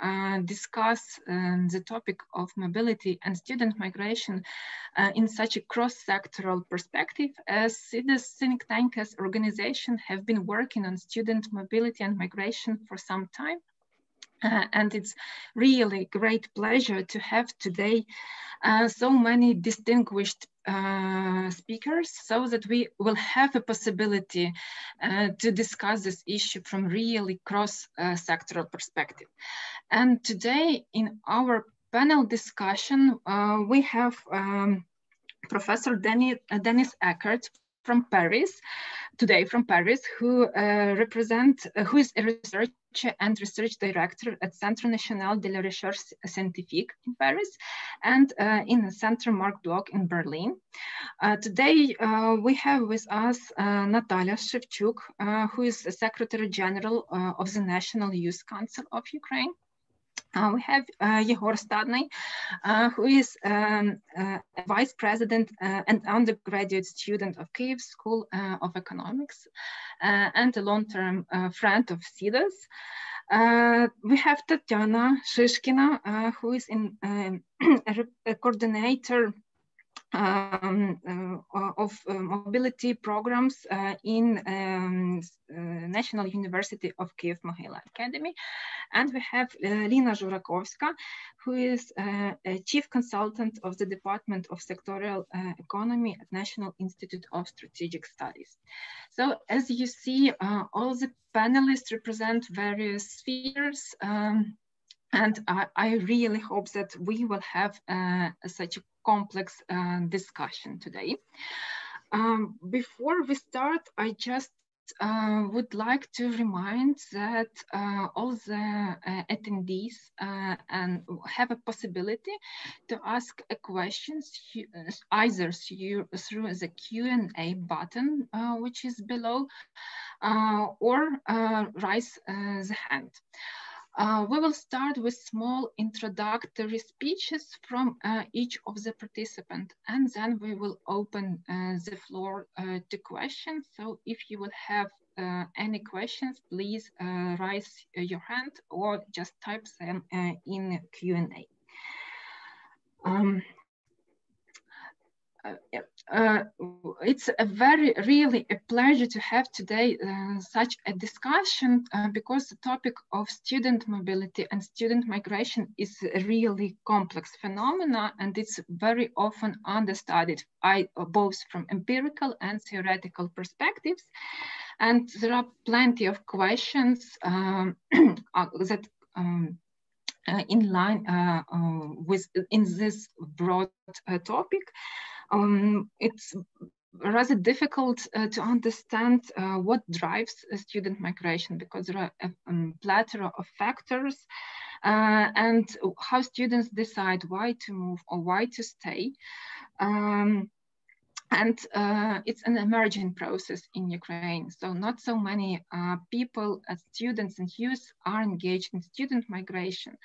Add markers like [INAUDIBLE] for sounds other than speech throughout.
uh, discuss um, the topic of mobility and student migration uh, in such a cross-sectoral perspective as Cedos think tank as organization have been working on student mobility and migration for some time. Uh, and it's really great pleasure to have today uh, so many distinguished uh, speakers so that we will have a possibility uh, to discuss this issue from really cross-sectoral uh, perspective. And today in our panel discussion, uh, we have um, Professor Denny, Denis Eckert from Paris, today from Paris, who represent, who is a researcher and research director at Centre National de la Recherche Scientifique in Paris and uh, in the Centre Marc Bloch in Berlin. Uh, today, uh, we have with us uh, Natalia Shevchuk, who is the Secretary General of the National Youth Council of Ukraine. Uh, we have uh, Yegor Stadnyi, uh, who is um, uh, vice president uh, and undergraduate student of Kiev School uh, of Economics and a long-term friend of Cedos. we have Tatiana Shyshkina, who is in, um, [CLEARS THROAT] a coordinator um, uh, of uh, mobility programs uh, in um, National University of Kiev Mohyla Academy. And we have Lina Zhurakovska, who is a chief consultant of the Department of Sectorial Economy at National Institute of Strategic Studies. So as you see, all the panelists represent various spheres um, and I, I, really hope that we will have uh, such a complex uh, discussion today. Um, before we start, I just uh, would like to remind that uh, all the uh, attendees uh, and have a possibility to ask questions either through, through the Q&A button, which is below, or raise the hand. Uh, we will start with small introductory speeches from uh, each of the participants, and then we will open uh, the floor uh, to questions. So if you will have uh, any questions, please uh, raise your hand or just type them in Q&A. Um, uh, uh, it's a very really a pleasure to have today uh, such a discussion uh, because the topic of student mobility and student migration is a really complex phenomena and it's very often understudied I, uh, both from empirical and theoretical perspectives. And there are plenty of questions um, [CLEARS THROAT] that um, uh, in line uh, uh, with in this broad topic um, it's rather difficult uh, to understand uh, what drives student migration because there are a um, plethora of factors uh, and how students decide why to move or why to stay. Um, and uh, it's an emerging process in Ukraine. So not so many uh, people, uh, students and youth are engaged in student migration.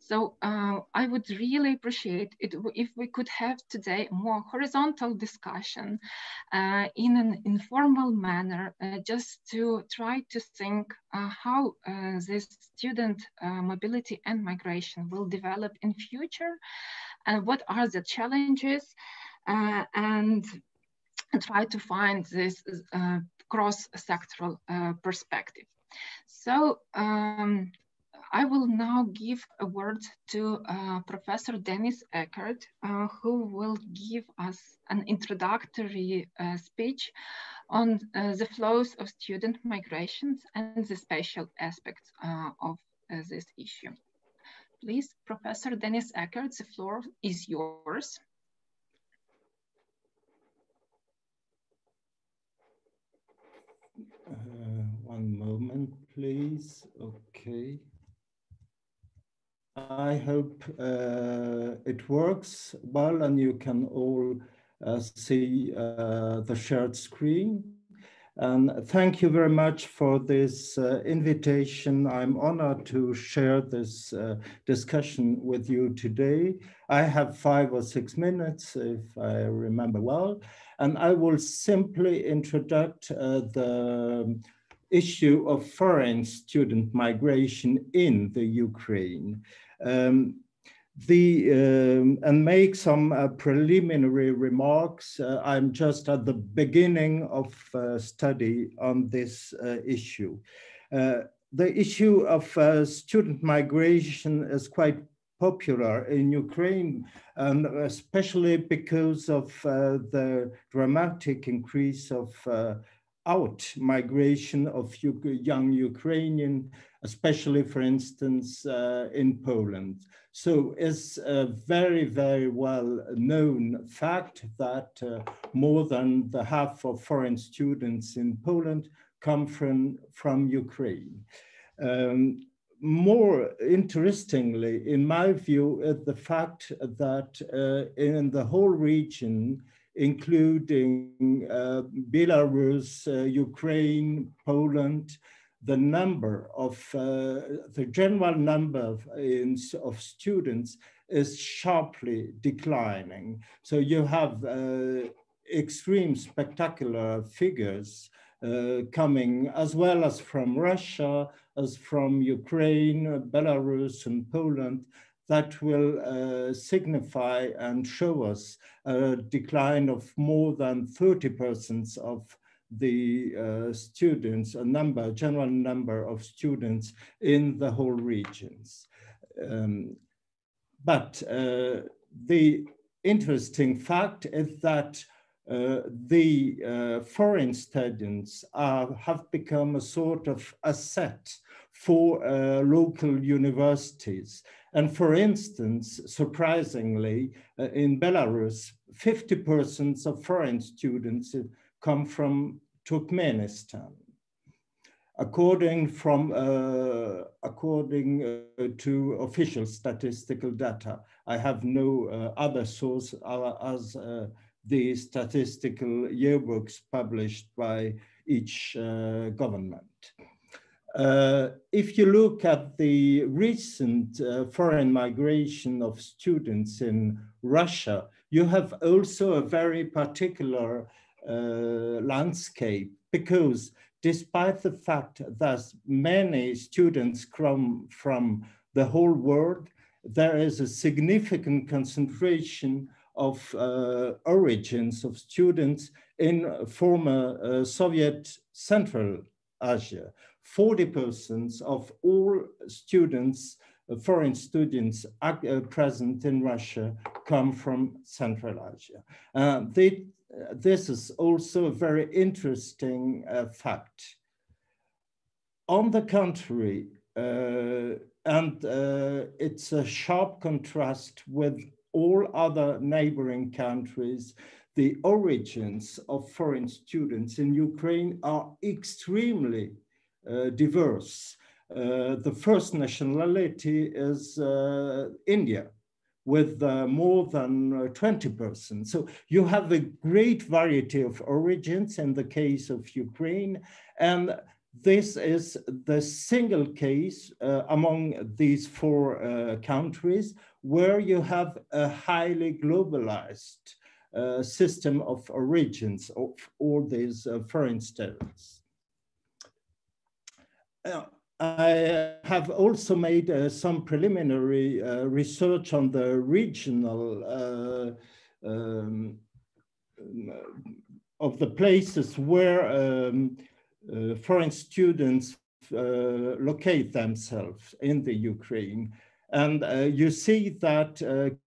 So uh, I would really appreciate it if we could have today more horizontal discussion uh, in an informal manner, uh, just to try to think how this student mobility and migration will develop in future and what are the challenges uh, and and try to find this uh, cross-sectoral uh, perspective. So um, I will now give a word to uh, Professor Denis Eckert, uh, who will give us an introductory uh, speech on uh, the flows of student migrations and the special aspects of this issue. Please, Professor Denis Eckert, the floor is yours. Uh, one moment, please. Okay. I hope uh, it works well and you can all uh, see uh, the shared screen. And thank you very much for this uh, invitation. I'm honored to share this uh, discussion with you today. I have five or six minutes, if I remember well, and I will simply introduce uh, the issue of foreign student migration in the Ukraine. Um, the um, and make some uh, preliminary remarks. Uh, I'm just at the beginning of uh, study on this uh, issue. Uh, the issue of uh, student migration is quite popular in Ukraine, and especially because of the dramatic increase of out migration of young Ukrainian, especially, for instance, uh, in Poland. So it's a very, very well known fact that uh, more than the half of foreign students in Poland come from, from Ukraine. Um, more interestingly, in my view, is the fact that uh, in the whole region, including uh, Belarus, uh, Ukraine, Poland, the number of, uh, the general number of, in, of, students is sharply declining. So you have uh, extreme spectacular figures uh, coming as well as from Russia, as from Ukraine, Belarus and Poland that will uh, signify and show us a decline of more than 30% of the uh, students, a number, general number of students in the whole regions. Um, but uh, the interesting fact is that uh, the uh, foreign students are, have become a sort of asset for uh, local universities. And for instance, surprisingly, uh, in Belarus, 50% of foreign students come from Turkmenistan. According, from, uh, according uh, to official statistical data, I have no uh, other source uh, as the statistical yearbooks published by each government. Uh, if you look at the recent uh, foreign migration of students in Russia, you have also a very particular uh, landscape because despite the fact that many students come from the whole world, there is a significant concentration of uh, origins of students in former uh, Soviet Central Asia. 40% of all students, uh, foreign students uh, present in Russia come from Central Asia. Uh, they, uh, this is also a very interesting uh, fact. On the contrary, uh, and it's a sharp contrast with all other neighboring countries, the origins of foreign students in Ukraine are extremely uh, diverse. Uh, the first nationality is uh, India with uh, more than 20%. So you have a great variety of origins in the case of Ukraine. And this is the single case uh, among these four uh, countries where you have a highly globalized system of origins of all these foreign states. I have also made uh, some preliminary uh, research on the regional uh, um, of the places where um, uh, foreign students uh, locate themselves in the Ukraine. And uh, you see that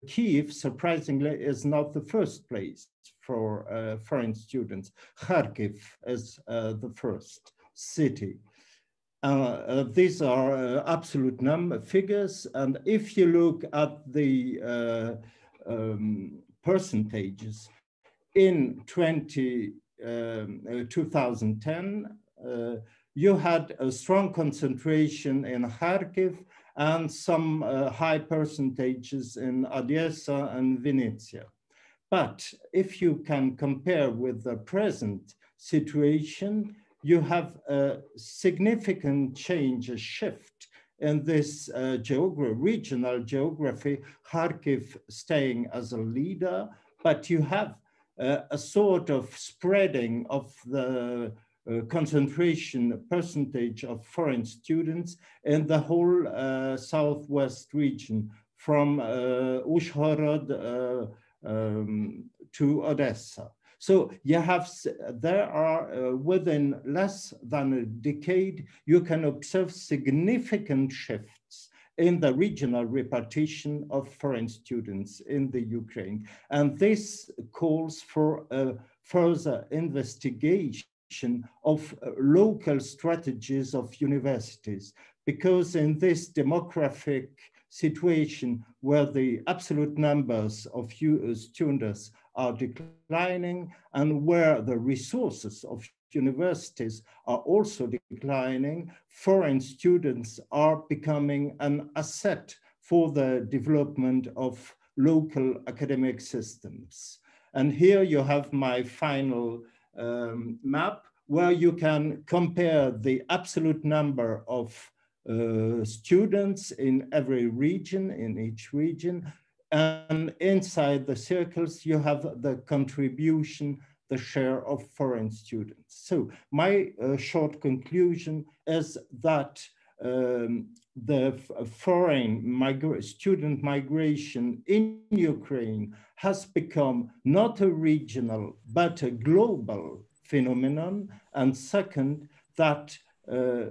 Kiev, surprisingly, is not the first place for foreign students. Kharkiv is the first city. Uh, uh, these are uh, absolute number figures. And if you look at the uh, um, percentages in 20, um, uh, 2010, uh, you had a strong concentration in Kharkiv and some high percentages in Odessa and Vinnytsia. But if you can compare with the present situation, you have a significant change, a shift in this uh, geography, regional geography, Kharkiv staying as a leader, but you have uh, a sort of spreading of the uh, concentration percentage of foreign students in the whole uh, southwest region from uh, Uzhhorod uh, um, to Odessa. So you have, there are uh, within less than a decade, you can observe significant shifts in the regional repartition of foreign students in the Ukraine. And this calls for a further investigation of uh, local strategies of universities, because in this demographic situation where the absolute numbers of uh, students are declining and where the resources of universities are also declining, foreign students are becoming an asset for the development of local academic systems. And here you have my final um, map where you can compare the absolute number of uh, students in every region, in each region, and inside the circles, you have the contribution, the share of foreign students. So my uh, short conclusion is that um, the foreign migra student migration in Ukraine has become not a regional, but a global phenomenon. And second, that uh,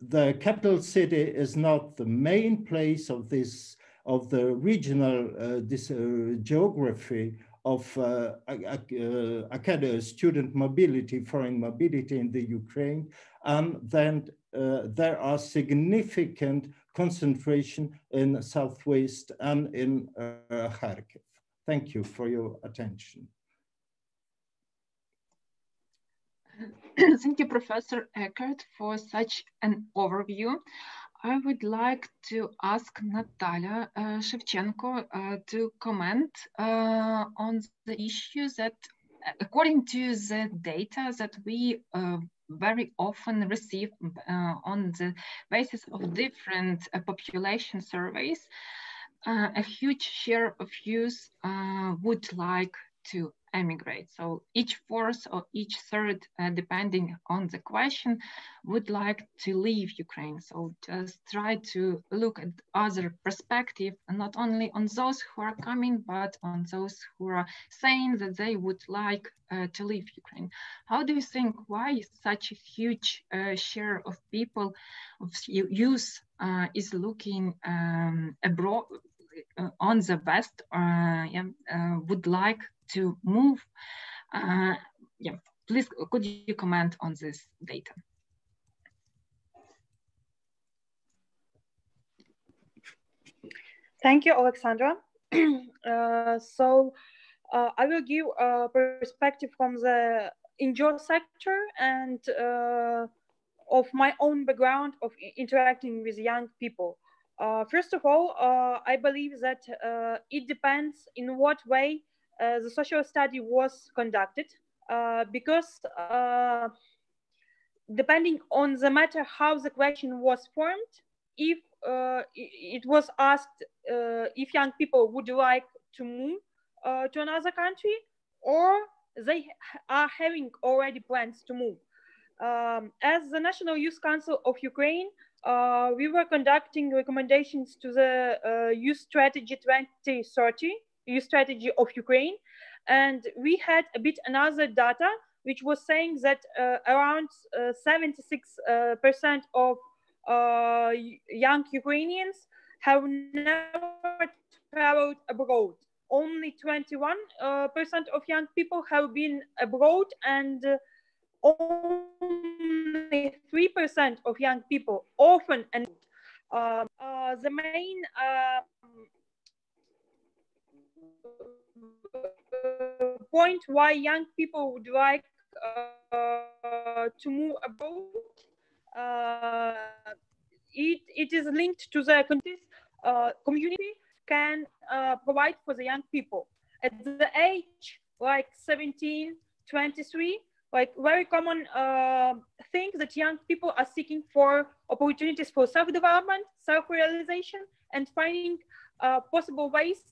the capital city is not the main place of this of the regional uh, this, uh, geography of uh, uh, student mobility, foreign mobility in the Ukraine, and then uh, there are significant concentration in Southwest and in uh, Kharkiv. Thank you for your attention. Thank you, Professor Eckert, for such an overview. I would like to ask Natalia uh, Shevchenko uh, to comment uh, on the issue that, according to the data that we uh, very often receive uh, on the basis of different uh, population surveys, a huge share of youth would like to emigrate. So each fourth or each third, uh, depending on the question, would like to leave Ukraine. So just try to look at other perspective, not only on those who are coming, but on those who are saying that they would like uh, to leave Ukraine. How do you think why such a huge uh, share of people, of youth, uh, is looking um, abroad, uh, on the West uh, yeah, would like to move. Uh, yeah, please, could you comment on this data? Thank you, Alexandra. [CLEARS THROAT] uh, so uh, I will give a perspective from the NGO sector and uh, of my own background of interacting with young people. Uh, first of all, uh, I believe that uh, it depends in what way the social study was conducted uh, because uh, depending on the matter how the question was formed, if it was asked if young people would like to move to another country or they are having already plans to move. Um, as the National Youth Council of Ukraine, uh, we were conducting recommendations to the uh, Youth Strategy 2030 youth strategy of Ukraine. And we had a bit another data, which was saying that uh, around 76% uh, uh, of young Ukrainians have never traveled abroad. Only 21% of young people have been abroad and only 3% of young people often and uh, uh, the main uh, point why young people would like uh, to move abroad. Uh, it, it is linked to the uh, community can uh, provide for the young people. At the age like 17, 23, like very common uh, thing that young people are seeking for opportunities for self-development, self-realization, and finding uh, possible ways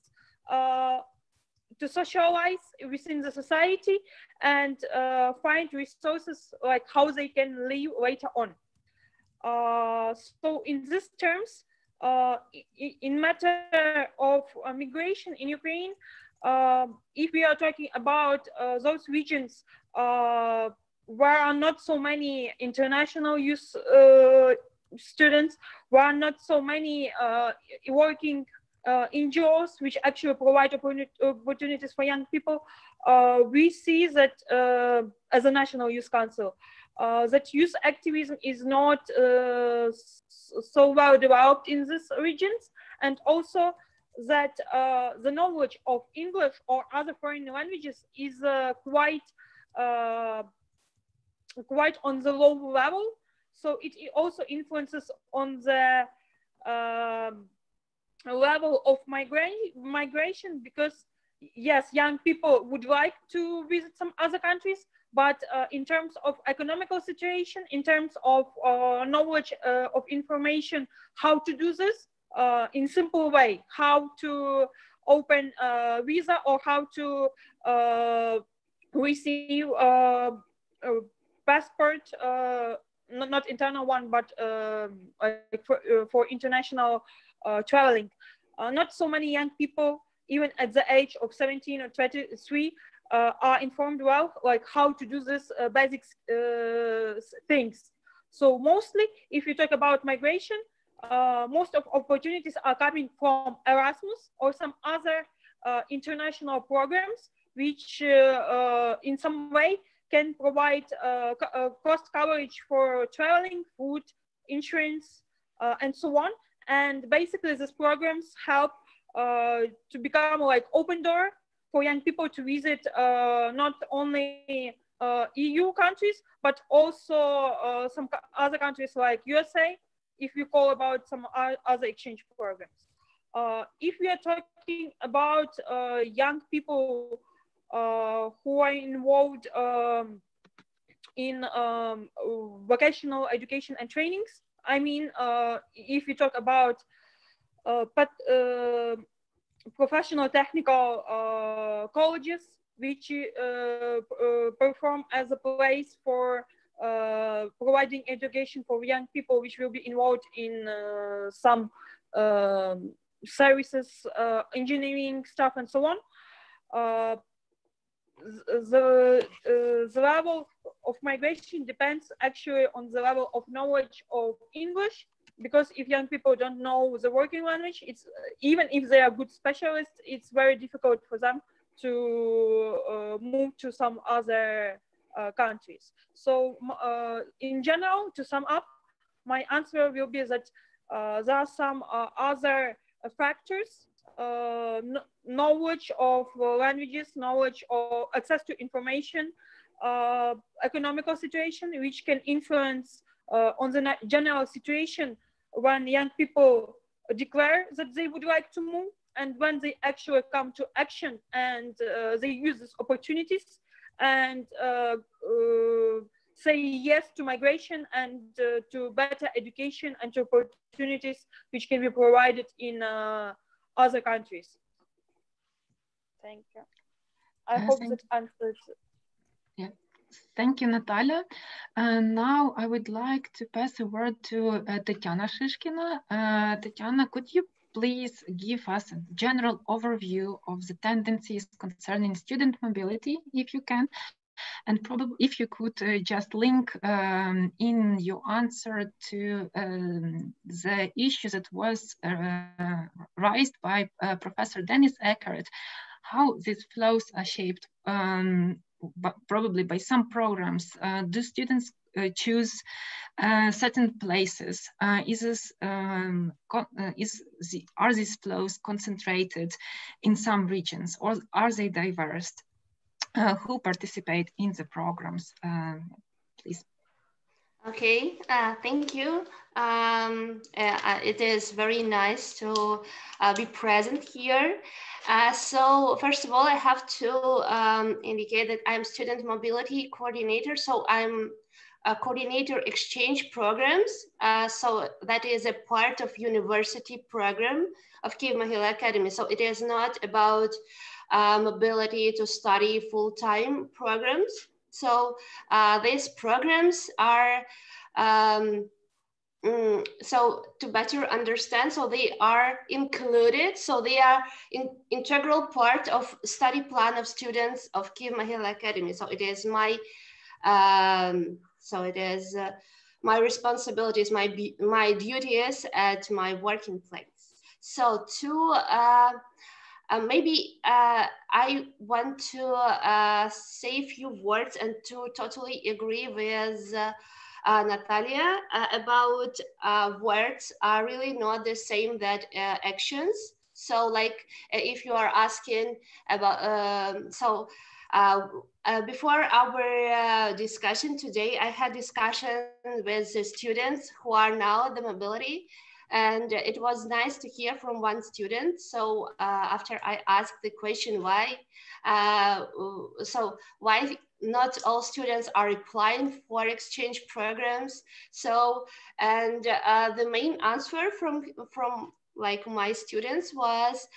to socialize within the society and uh, find resources like how they can live later on. Uh, so in these terms, uh, in matter of uh, migration in Ukraine, um, if we are talking about uh, those regions uh, where are not so many international youth students, where are not so many working uh, NGOs, which actually provide opportunities for young people, uh, we see that uh, as a National Youth Council, uh, that youth activism is not uh, so well developed in these regions, and also that uh, the knowledge of English or other foreign languages is quite quite on the low level. So it also influences on the um, level of migra- migration because yes young people would like to visit some other countries but uh, in terms of economical situation in terms of uh, knowledge uh, of information how to do this uh, in simple way how to open a visa or how to uh, receive a, passport uh, not, not internal one but um, for, for international uh, traveling. Uh, not so many young people, even at the age of 17 or 23, uh, are informed well, like how to do this basic things. So mostly, if you talk about migration, uh, most of opportunities are coming from Erasmus or some other uh, international programs, which uh, in some way can provide cost coverage for traveling, food, insurance, and so on. And basically these programs help uh, to become like open door for young people to visit uh, not only uh, EU countries, but also uh, some other countries like USA, if you call about some other exchange programs. Uh, if we are talking about uh, young people who are involved um, in um, vocational education and trainings, I mean, uh, if you talk about uh, but, uh, professional technical uh, colleges, which uh, uh, perform as a place for providing education for young people, which will be involved in some um, services, engineering stuff, and so on the, uh, the level of migration depends actually on the level of knowledge of English because if young people don't know the working language, it's even if they are good specialists, it's very difficult for them to uh, move to some other uh, countries. So uh, in general, to sum up, my answer will be that uh, there are some uh, other factors uh, knowledge of uh, languages, knowledge or access to information, uh, economical situation, which can influence on the general situation when young people declare that they would like to move and when they actually come to action and uh, they use these opportunities and uh, uh, say yes to migration and to better education and to opportunities which can be provided in other countries. Thank you. I uh, hope that answers. Thank you, Natalia. And now I would like to pass the word to uh, Tatiana Shyshkina. Uh, Tatiana, could you please give us a general overview of the tendencies concerning student mobility, if you can, and probably if you could uh, just link um, in your answer to um, the issue that was uh, raised by uh, Professor Denis Eckert, how these flows are shaped um, probably by some programs. Uh, do students uh, choose uh, certain places? is this, um, is the, are these flows concentrated in some regions or are they diverse? who participate in the programs. Um, please. Okay, uh, thank you. Um, uh, uh, it is very nice to uh, be present here. Uh, so first of all, I have to um, indicate that I'm student mobility coordinator. So I'm a coordinator exchange programs. Uh, so that is a part of university program of Kiev Mohyla Academy. So it is not about mobility to study full-time programs. So uh, these programs are um, Mm, so to better understand, so they are included, so they are in, integral part of study plan of students of Kiev Mohyla Academy. So it is my, um, so it is uh, my responsibilities, my my duties at my working place. So to uh, uh, maybe uh, I want to uh, say a few words and to totally agree with uh, uh, Natalia uh, about words are really not the same that actions. So like if you are asking about, um, so before our discussion today, I had discussion with the students who are now the mobility and it was nice to hear from one student. So after I asked the question why, so why not all students are applying for exchange programs. So, and uh, the main answer from, from like my students was,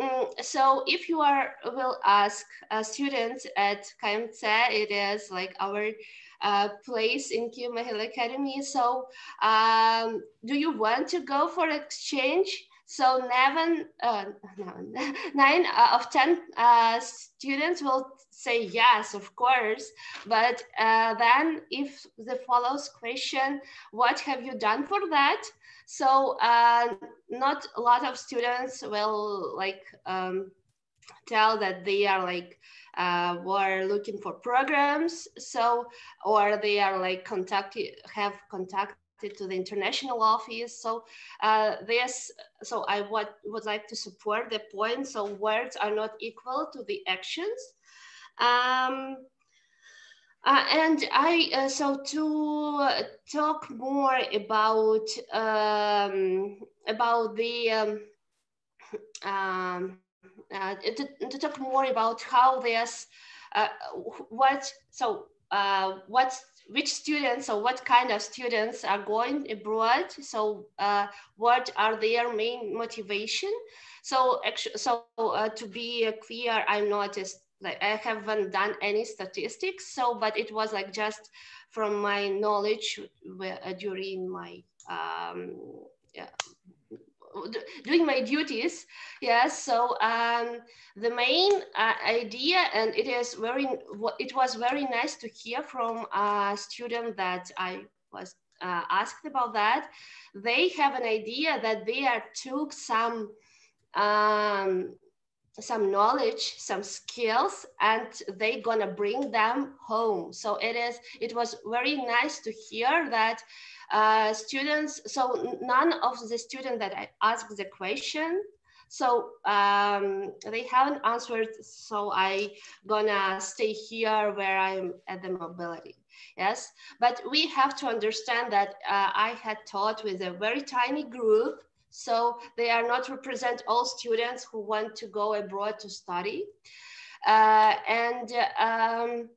um, so if you are will ask a student at KMC, it is like our uh, place in Kiev Mohyla Academy. So um, do you want to go for exchange? So [LAUGHS] nine, uh, nine of 10 uh, students will say yes, of course. But uh, then if the follows question, what have you done for that? So uh, not a lot of students will like um, tell that they are like uh, were looking for programs. So, or they are like contacted, have contacted to the international office. So uh, this, so I would, would like to support the point. So words are not equal to the actions. Um, uh, and I, uh, so to talk more about, um, about the, um, um, uh, to, to, talk more about how this, uh, what, so uh, what's which students or what kind of students are going abroad. So uh, what are their main motivation? So actually so uh, to be clear i'm not noticed like i haven't done any statistics so but it was like just from my knowledge during my um, yeah, doing my duties. Yes so um, the main uh, idea and it is very it was very nice to hear from a student that i was uh, asked about that. They have an idea that they are took some um, some knowledge some skills and they gonna bring them home. So it is it was very nice to hear that uh, students, so none of the students that I asked the question, so um, they haven't answered, so I gonna stay here where I'm at the mobility. Yes, but we have to understand that uh, I had taught with a very tiny group, so they are not represent all students who want to go abroad to study. Uh, and um,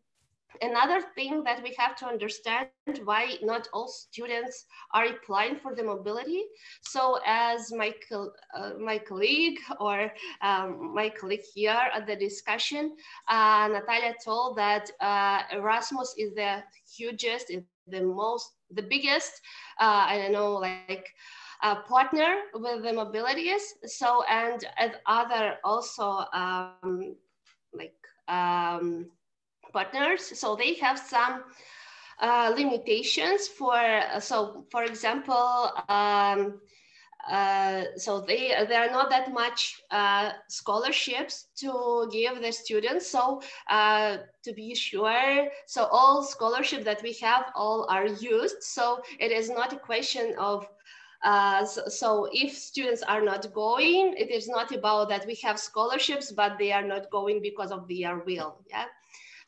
Another thing that we have to understand why not all students are applying for the mobility. So as my, uh, my colleague or um, my colleague here at the discussion, uh, Natalia told that uh, Erasmus is the hugest, the most, the biggest, uh, I don't know, like uh, partner with the mobilities. So, and, other also um, like, um, partners. So they have some uh, limitations for, uh, so for example, um, uh, so they there are not that much uh, scholarships to give the students. So uh, to be sure, so all scholarship that we have all are used. So it is not a question of uh, so, so, if students are not going, it is not about that we have scholarships, but they are not going because of their will. Yeah.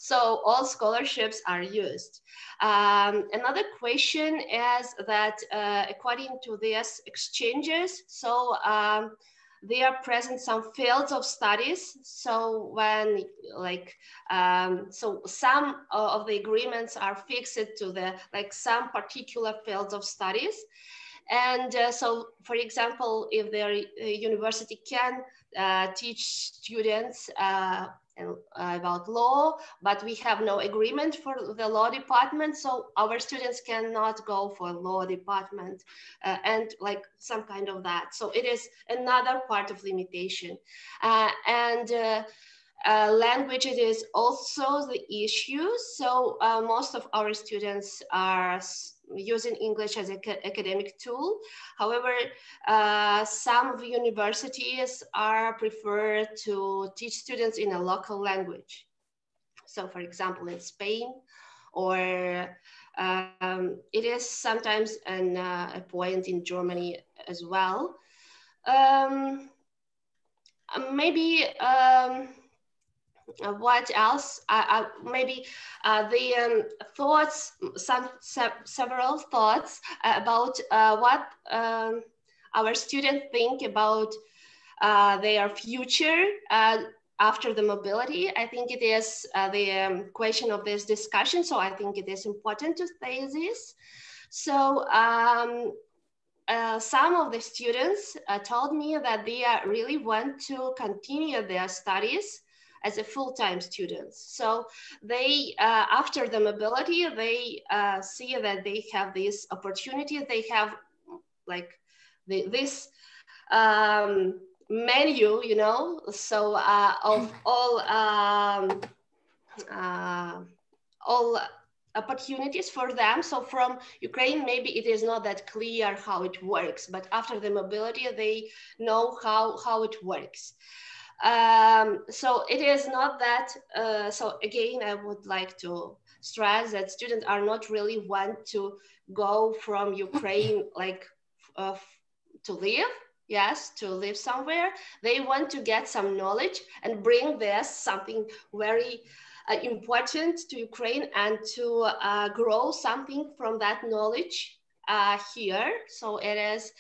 So all scholarships are used. Um, another question is that uh, according to these exchanges, so um, they are present some fields of studies. So when like, um, so some of the agreements are fixed to the, like some particular fields of studies. And uh, so, for example, if their uh, university can uh, teach students uh, about law, but we have no agreement for the law department, so our students cannot go for law department uh, and like some kind of that. So it is another part of limitation. Uh, and uh, language it is also the issue. So uh, most of our students are using English as an academic tool. However, uh, some of universities are preferred to teach students in a local language. So for example, in Spain, or um, it is sometimes an, uh, a point in Germany as well. Um, maybe um, uh, what else? Uh, uh, maybe uh, the um, thoughts, some se several thoughts about uh, what um, our students think about uh, their future after the mobility. I think it is the um, question of this discussion. So I think it is important to say this. So um, uh, some of the students uh, told me that they uh, really want to continue their studies as a full-time students. So they, uh, after the mobility, they uh, see that they have this opportunity. They have like the, this um, menu, you know, so uh, of all um, uh, all opportunities for them. So from Ukraine, maybe it is not that clear how it works, but after the mobility, they know how, how it works. Um, so it is not that, uh, so again, I would like to stress that students are not really want to go from Ukraine [LAUGHS] like uh, to live, yes, to live somewhere. They want to get some knowledge and bring this something very uh, important to Ukraine and to uh, grow something from that knowledge uh, here. So it is,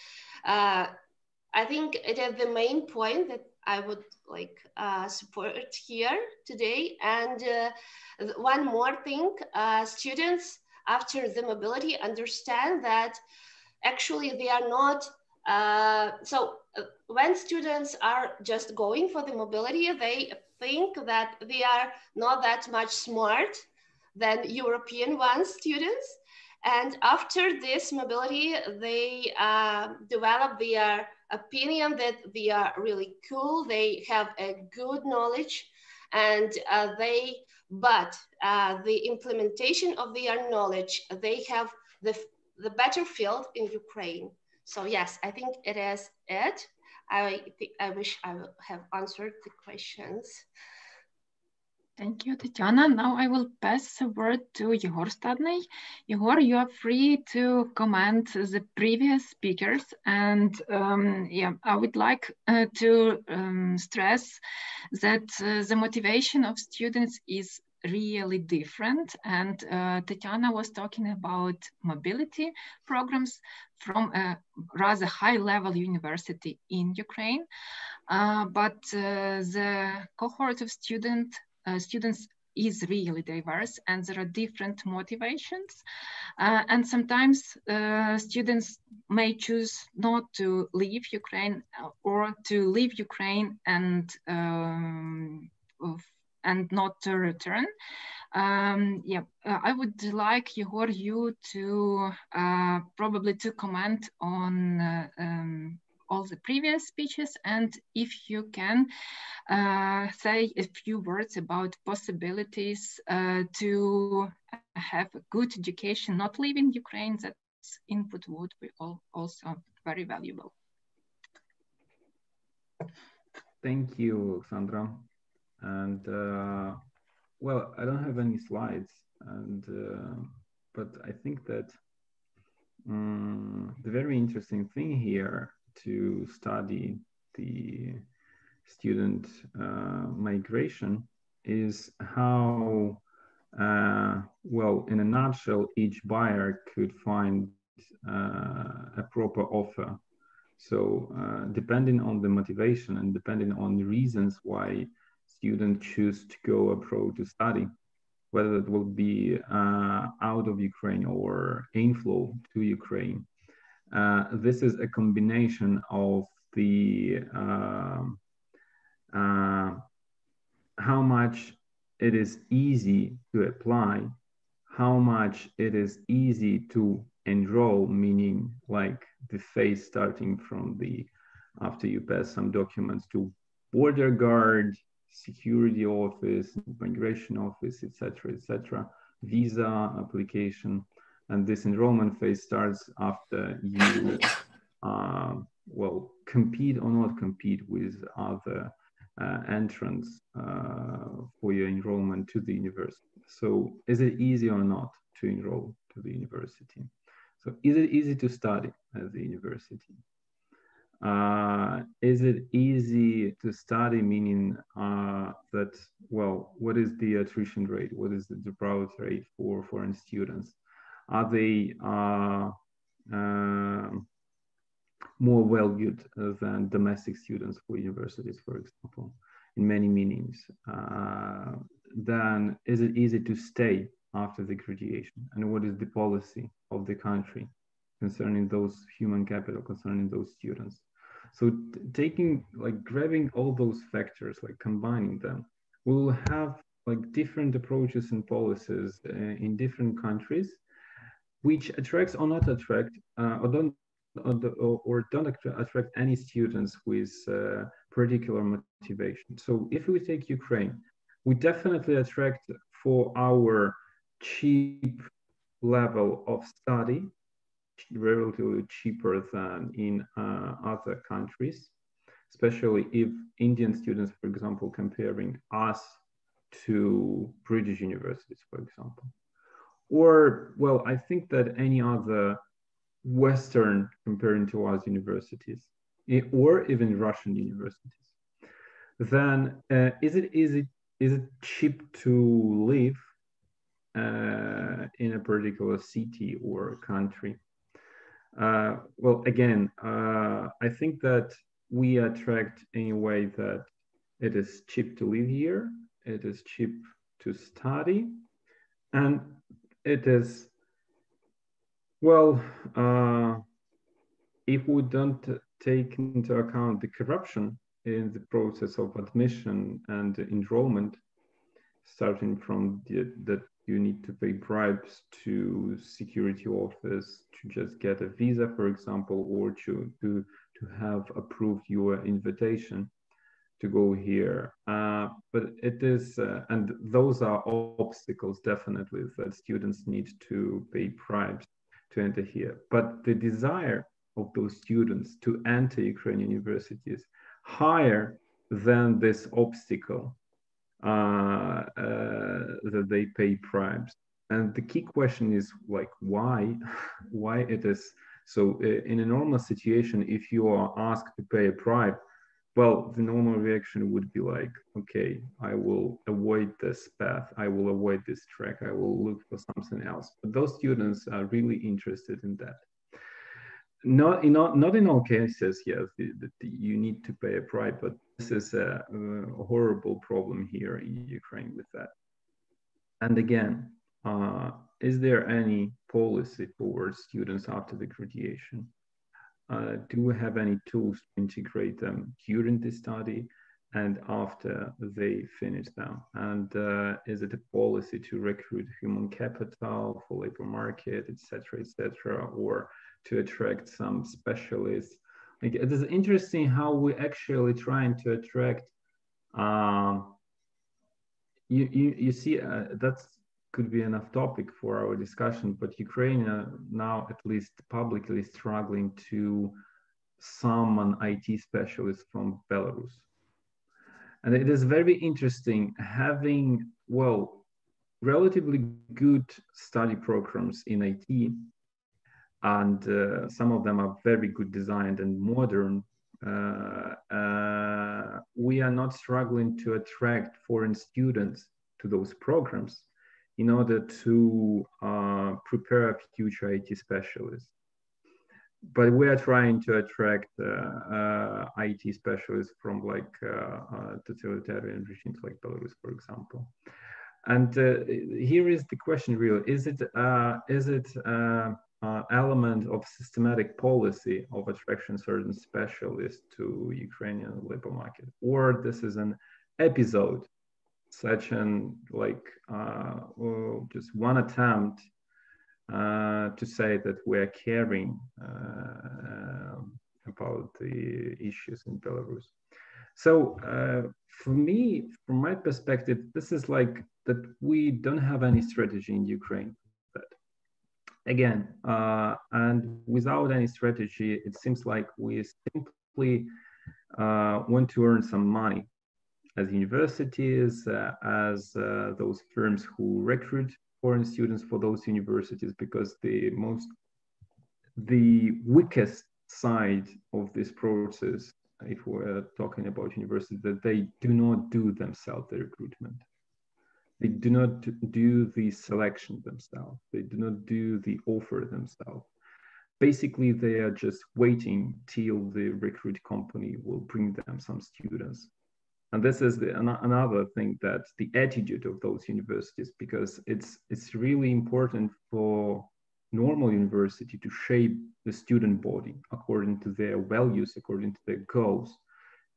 uh, I think it is the main point that I would like uh, support here today. And uh, one more thing, uh, students after the mobility understand that actually they are not, uh, so when students are just going for the mobility, they think that they are not that much smart than European one students. And after this mobility, they uh, develop their opinion that they are really cool, they have a good knowledge, and uh, they, but uh, the implementation of their knowledge, they have the, the better field in Ukraine. So yes, I think it is it. I, I wish I have answered the questions. Thank you, Tatiana. Now I will pass the word to Yegor Stadnyi. Yegor, you are free to comment the previous speakers. And um, yeah, I would like uh, to um, stress that uh, the motivation of students is really different. And uh, Tatiana was talking about mobility programs from a rather high level university in Ukraine. Uh, but uh, the cohort of students students is really diverse and there are different motivations. Uh, and sometimes uh, students may choose not to leave Ukraine or to leave Ukraine and, um, and not to return. Um, yeah, uh, I would like Yegor you to uh, probably to comment on uh, um, all the previous speeches and if you can uh, say a few words about possibilities uh, to have a good education, not leaving Ukraine, that input would be all, also very valuable. Thank you, Sandra. And uh, well, I don't have any slides, and uh, but I think that um, the very interesting thing here to study the student uh, migration is how, uh, well, in a nutshell, each buyer could find uh, a proper offer. So uh, depending on the motivation and depending on the reasons why students choose to go abroad to study, whether it will be uh, out of Ukraine or inflow to Ukraine, uh, this is a combination of the um, uh, how much it is easy to apply, how much it is easy to enroll, meaning like the phase starting from the after you pass some documents to border guard, security office, migration office, etc., etc., visa application, and this enrollment phase starts after you, uh, well, compete or not compete with other uh, entrants uh, for your enrollment to the university. So is it easy or not to enroll to the university? So is it easy to study at the university? Uh, is it easy to study, meaning uh, that, well, what is the attrition rate? What is the dropout rate for foreign students? Are they uh, um, more valued than domestic students for universities, for example, in many meanings? Uh, then is it easy to stay after the graduation? And what is the policy of the country concerning those human capital, concerning those students? So taking like grabbing all those factors, like combining them, we will have like different approaches and policies uh, in different countries, which attracts or not attract uh, or don't or, or, don't attract any students with uh, particular motivation. So if we take Ukraine, we definitely attract for our cheap level of study relatively cheaper than in uh, other countries, especially if Indian students, for example, comparing us to British universities, for example. Or, well, I think that any other Western comparing to us universities, or even Russian universities, then uh, is it is it is it cheap to live uh, in a particular city or country? Uh, well, again, uh, I think that we attract in a way that it is cheap to live here, it is cheap to study, and it is, well, uh, if we don't take into account the corruption in the process of admission and enrollment, starting from the, the you need to pay bribes to security office to just get a visa, for example, or to, to, to have approved your invitation to go here. Uh, but it is, uh, and those are obstacles definitely that students need to pay bribes to enter here. But the desire of those students to enter Ukrainian universities higher than this obstacle uh, uh, that they pay bribes. And the key question is like why, [LAUGHS] why it is so. Uh, in a normal situation, if you are asked to pay a bribe, well, the normal reaction would be like, okay, I will avoid this path, I will avoid this track, I will look for something else. But those students are really interested in that. Not in all, not in all cases yes the, the, you need to pay a price but this is a, a, horrible problem here in ukraine with that. And again uh, is there any policy for students after the graduation uh, do we have any tools to integrate them during the study and after they finish them and uh, is it a policy to recruit human capital for labor market etc etc or to attract some specialists. Like, it is interesting how we actually trying to attract. Um, you, you, you see, uh, that could be enough topic for our discussion, but Ukraine uh, now at least publicly struggling to summon IT specialists from Belarus. And it is very interesting having, well, relatively good study programs in IT and uh, some of them are very good designed and modern. Uh, uh, we are not struggling to attract foreign students to those programs in order to uh, prepare future IT specialists. But we are trying to attract uh, uh, IT specialists from like totalitarian regimes like Belarus, for example. And here is the question: real is it is it uh, element of systematic policy of attraction certain specialists to Ukrainian labor market, or this is an episode, such an like uh, just one attempt uh, to say that we are caring uh, about the issues in Belarus. So uh, for me, from my perspective, this is like that we don't have any strategy in Ukraine. But again, uh, and without any strategy, it seems like we simply uh, want to earn some money as universities, uh, as uh, those firms who recruit foreign students for those universities, because the most, the weakest side of this process, if we're talking about universities, that they do not do themselves the recruitment. They do not do the selection themselves. They do not do the offer themselves. Basically, they are just waiting till the recruit company will bring them some students. And this is the, an, another thing that the attitude of those universities, because it's it's really important for normal university to shape the student body according to their values, according to their goals.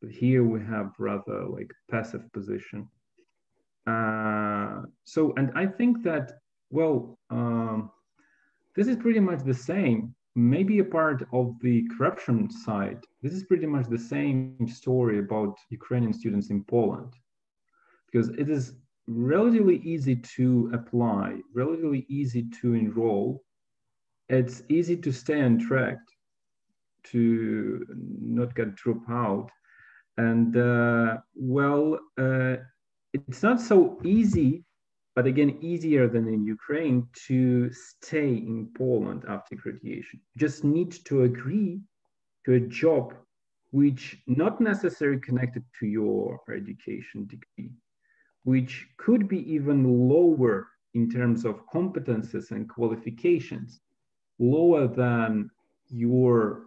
But here we have rather like passive position. Uh, so, and I think that, well, um, this is pretty much the same, maybe a part of the corruption side. This is pretty much the same story about Ukrainian students in Poland, because it is relatively easy to apply, relatively easy to enroll, it's easy to stay on track, to not get dropped out. And uh, well, uh, it's not so easy, but again, easier than in Ukraine to stay in Poland after graduation. You just need to agree to a job which not necessarily connected to your education degree, which could be even lower in terms of competences and qualifications lower than your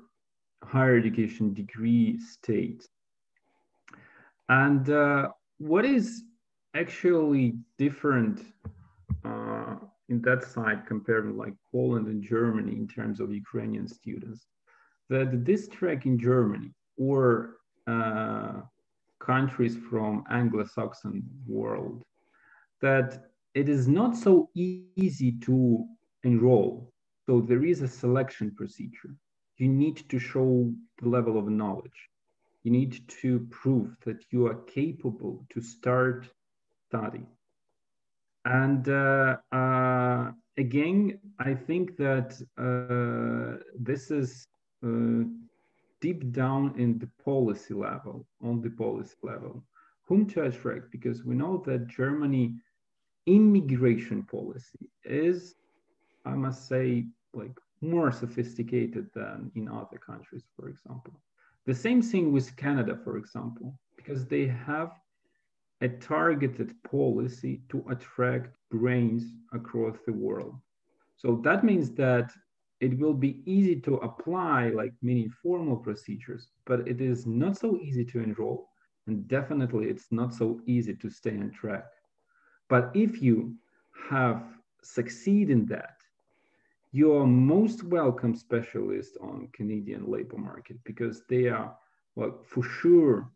higher education degree state. And uh, what is actually different uh, in that side compared to like Poland and Germany in terms of Ukrainian students? That this track in Germany or uh, countries from Anglo-Saxon world, that it is not so easy to enroll so there is a selection procedure. You need to show the level of knowledge. You need to prove that you are capable to start study. And uh, uh, again, I think that uh, this is uh, deep down in the policy level, on the policy level, whom to attract, because we know that Germany immigration policy is I must say, like more sophisticated than in other countries, for example. The same thing with Canada, for example, because they have a targeted policy to attract brains across the world. So that means that it will be easy to apply like many formal procedures, but it is not so easy to enroll. And definitely it's not so easy to stay on track. But if you have succeed in that, you're most welcome specialist on Canadian labor market because they are, well, for sure,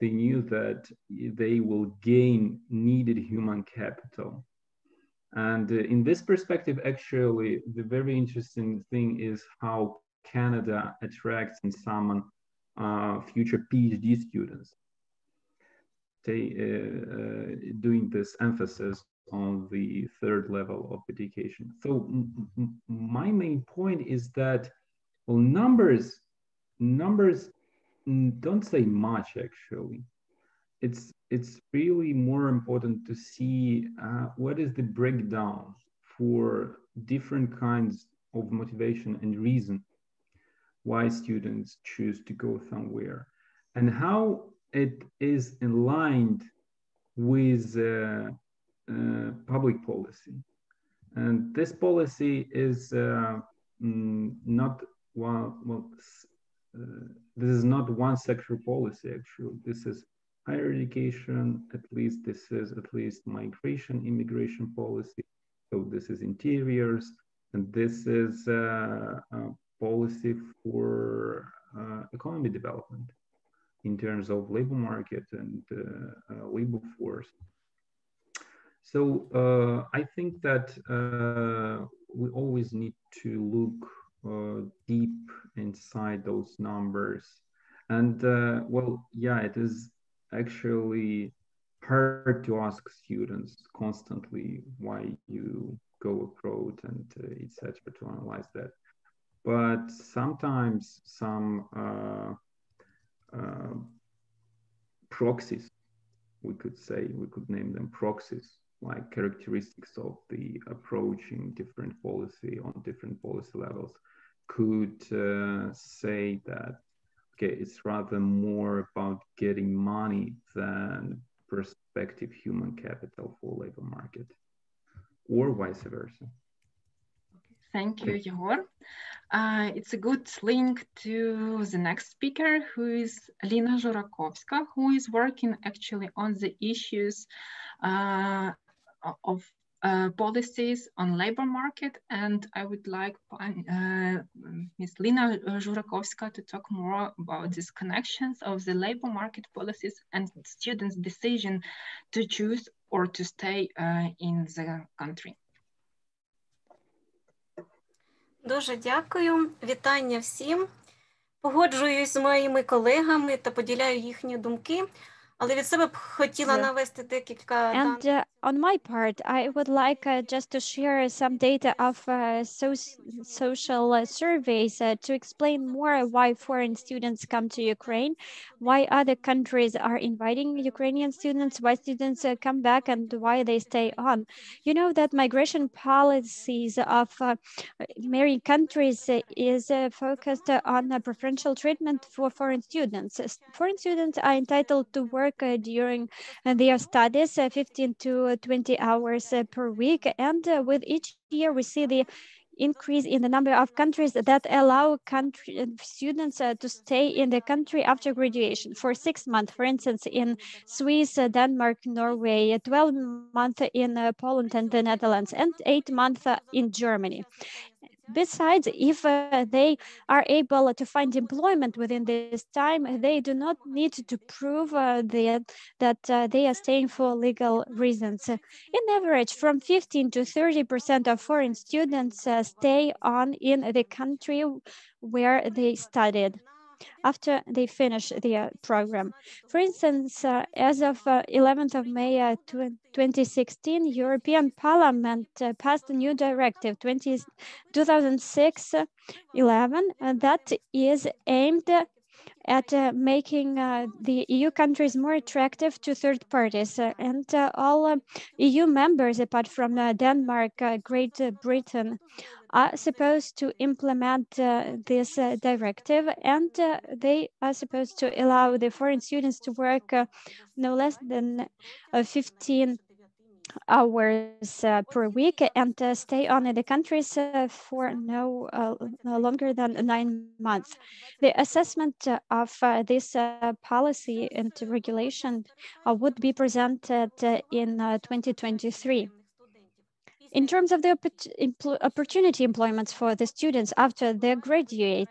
they knew that they will gain needed human capital. And uh, in this perspective, actually, the very interesting thing is how Canada attracts and summon uh, future PhD students. They uh, uh, doing this emphasis on the third level of education. So my main point is that, well, numbers, numbers don't say much actually. It's, it's really more important to see uh, what is the breakdown for different kinds of motivation and reason why students choose to go somewhere and how it is aligned with uh, uh, public policy. And this policy is uh, mm, not well, uh, this is not one sector policy actually. This is higher education, at least this is at least migration, immigration policy. So this is interiors, And this is a policy for uh, economy development in terms of labor market and uh, uh, labor force. So uh, I think that we always need to look deep inside those numbers. And well, yeah, it is actually hard to ask students constantly why you go abroad and uh, etc. to analyze that. But sometimes some uh, uh, proxies, we could say, we could name them proxies, like characteristics of the approaching different policy on different policy levels, could uh, say that okay, it's rather more about getting money than prospective human capital for labor market, or vice versa. Thank you, Yegor. Uh, it's a good link to the next speaker, who is Lina Zhurakovska, who is working actually on the issues uh, of uh, policies on labor market. And I would like uh, Ms. Lina uh, Zhurakovska to talk more about these connections of the labor market policies and students' decision to choose or to stay uh, in the country. Дуже дякую. Вітання всім. Погоджуюсь з моїми колегами та поділяю їхні думки. Але від себе б хотіла навести декілька And uh, on my part, I would like uh, just to share some data of uh, so social uh, surveys uh, to explain more why foreign students come to Ukraine, why other countries are inviting Ukrainian students, why students uh, come back and why they stay on. You know that migration policies of many countries is focused on preferential treatment for foreign students. Foreign students are entitled to work work uh, during uh, their studies, uh, 15 to 20 hours per week. And with each year, we see the increase in the number of countries that allow country students uh, to stay in the country after graduation for six months, for instance, in Swiss, uh, Denmark, Norway, 12 months in uh, Poland and the Netherlands, and eight months in Germany. Besides, if uh, they are able to find employment within this time, they do not need to prove uh, that, that uh, they are staying for legal reasons. In average, from 15 to 30% of foreign students uh, stay on in the country where they studied after they finish their program. For instance, uh, as of uh, 11th of May uh, 2016, European Parliament uh, passed a new directive 2006-11 uh, that is aimed at uh, making uh, the EU countries more attractive to third parties. Uh, and all EU members, apart from Denmark, Great Britain, are supposed to implement uh, this uh, directive and uh, they are supposed to allow the foreign students to work no less than 15 hours uh, per week and uh, stay on in the countries uh, for no, no, longer than nine months. The assessment of this policy and regulation would be presented in 2023. In terms of the opportunity employments for the students after they graduate,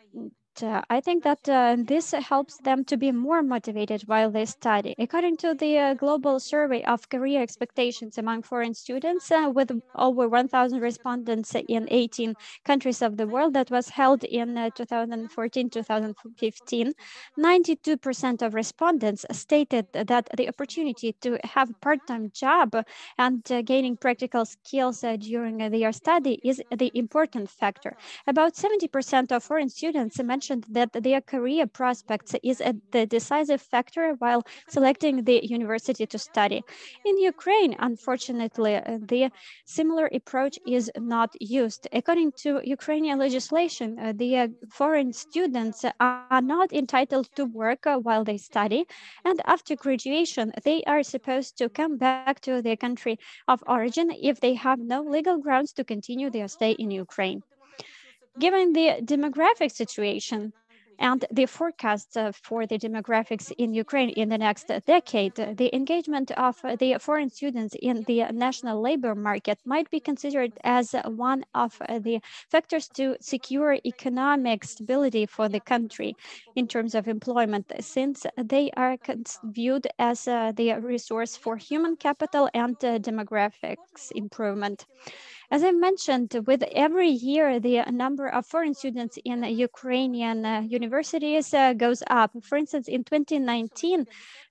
uh, I think that uh, this helps them to be more motivated while they study. According to the uh, global survey of career expectations among foreign students, uh, with over 1,000 respondents in 18 countries of the world that was held in 2014-2015, uh, 92% of respondents stated that the opportunity to have a part-time job and uh, gaining practical skills during their study is the important factor. About 70% of foreign students mentioned mentioned that their career prospects is a, the decisive factor while selecting the university to study. In Ukraine, unfortunately, uh, the similar approach is not used. According to Ukrainian legislation, uh, the foreign students are not entitled to work uh, while they study, and after graduation, they are supposed to come back to their country of origin if they have no legal grounds to continue their stay in Ukraine. Given the demographic situation, and the forecast uh, for the demographics in Ukraine in the next decade, the engagement of the foreign students in the national labor market might be considered as one of the factors to secure economic stability for the country in terms of employment, since they are viewed as uh, the resource for human capital and uh, demographics improvement. As I mentioned, with every year, the number of foreign students in Ukrainian uh, universities uh, goes up. For instance, in 2019,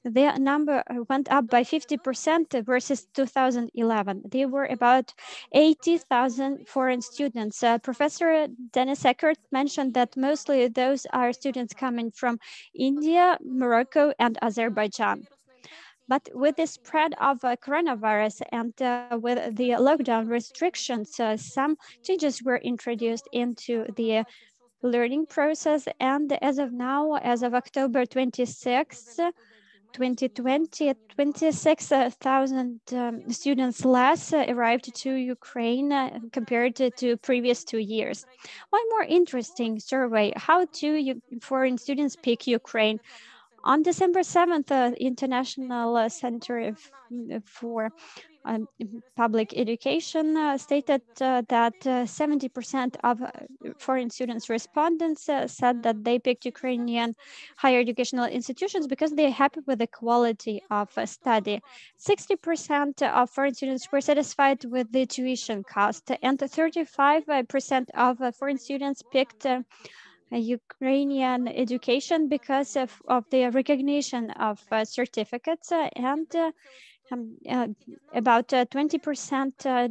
the number went up by 50% versus 2011. There were about 80,000 foreign students. Uh, Professor Denis Eckert mentioned that mostly those are students coming from India, Morocco, and Azerbaijan. But with the spread of uh, coronavirus and uh, with the lockdown restrictions, uh, some changes were introduced into the learning process. And as of now, as of October 26, 2020, 26,000 um, students less arrived to Ukraine uh, compared to, to, previous two years. One more interesting survey, how do foreign students pick Ukraine? On December 7th, the uh, International Center for Um, public Education uh, stated uh, that 70% uh, of uh, foreign students respondents uh, said that they picked Ukrainian higher educational institutions because they're happy with the quality of uh, study. 60% of foreign students were satisfied with the tuition cost and 35% of foreign students picked Ukrainian education because of, of the recognition of certificates and um, uh, about 20% uh, uh,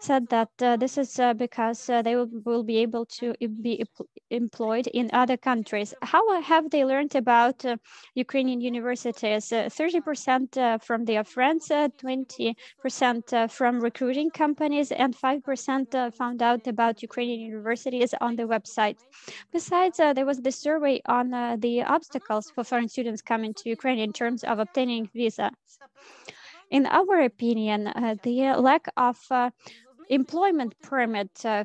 said that uh, this is uh, because uh, they will, will, be able to be employed in other countries. How have they learned about Ukrainian universities? 30% from their friends, 20% from recruiting companies, and 5% found out about Ukrainian universities on the website. Besides, there was the survey on the obstacles for foreign students coming to Ukraine in terms of obtaining visas. In our opinion, uh, the lack of uh, employment permit uh,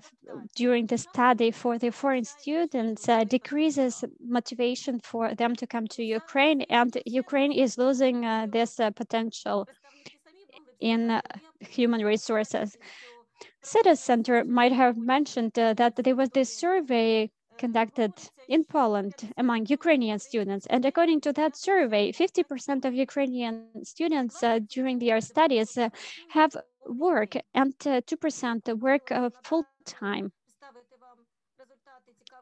during the study for the foreign students uh, decreases motivation for them to come to Ukraine and Ukraine is losing uh, this uh, potential in human resources. Cedos Center might have mentioned that there was this survey conducted in Poland among Ukrainian students. And according to that survey, 50% of Ukrainian students uh, during their studies uh, have work and 2% uh, work uh, full time.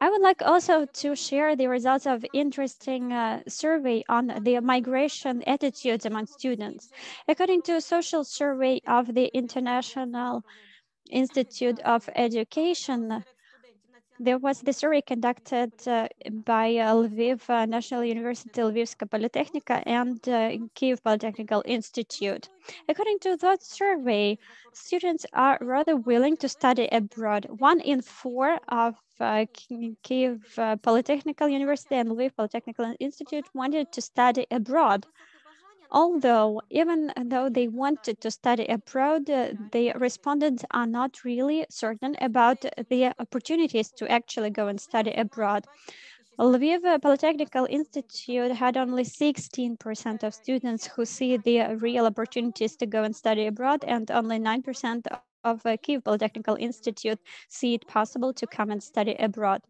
I would like also to share the results of interesting uh, survey on the migration attitudes among students. According to a social survey of the International Institute of Education, there was the survey conducted uh, by uh, Lviv uh, National University, Lvivska Polytechnica, and uh, Kiev Polytechnical Institute. According to that survey, students are rather willing to study abroad. One in four of uh, Kiev Polytechnical University and Lviv Polytechnical Institute wanted to study abroad. Although, even though they wanted to study abroad, uh, the respondents are not really certain about the opportunities to actually go and study abroad. Lviv Polytechnical Institute had only 16% of students who see the real opportunities to go and study abroad and only 9% of uh, Kiev Polytechnical Institute see it possible to come and study abroad.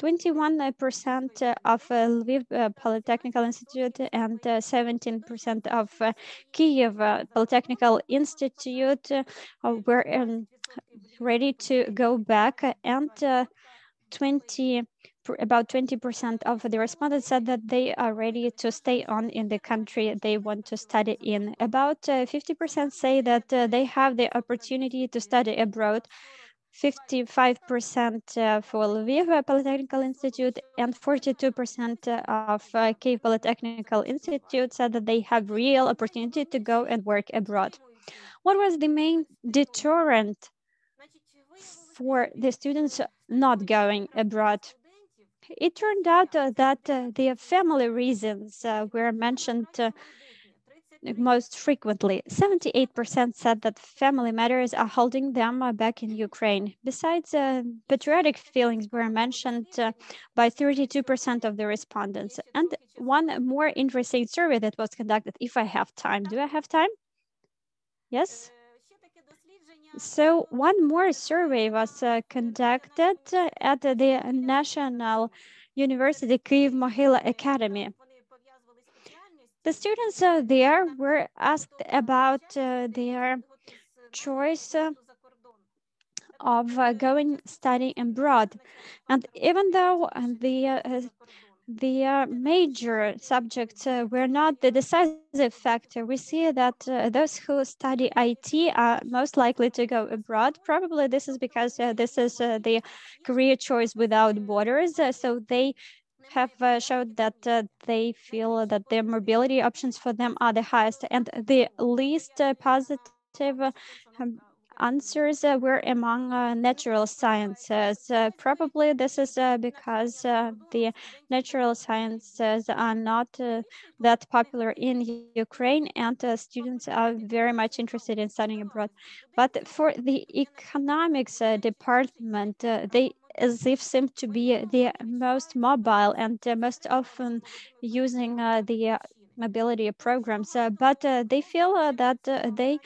21% of uh, Lviv uh, Polytechnical Institute and 17% of Kiev Polytechnical Institute were um, ready to go back and 20 about 20% of the respondents said that they are ready to stay on in the country they want to study in. About 50% uh, say that uh, they have the opportunity to study abroad. 55% uh, for Lviv Polytechnical Institute and 42% of Kiev Polytechnical Institute said that they have real opportunity to go and work abroad. What was the main deterrent for the students not going abroad? It turned out uh, that uh, the family reasons uh, were mentioned most frequently. 78% said that family matters are holding them back in Ukraine. Besides, uh, patriotic feelings were mentioned uh, by 32% of the respondents. And one more interesting survey that was conducted, if I have time. Do I have time? Yes? So one more survey was uh, conducted at the National University Kyiv-Mohyla Academy. The students uh, there were asked about uh, their choice uh, of uh, going study abroad. And even though uh, the uh, the uh, major subjects uh, were not the decisive factor. We see that uh, those who study IT are most likely to go abroad. Probably this is because this is the career choice without borders. so they have uh, showed that uh, they feel that their mobility options for them are the highest and the least uh, positive answers uh, were among uh, natural sciences. Uh, probably this is because the natural sciences are not that popular in Ukraine and students are very much interested in studying abroad. But for the economics department, they as if seem to be the most mobile and most often using uh, the mobility programs, uh, but uh, they feel uh, that they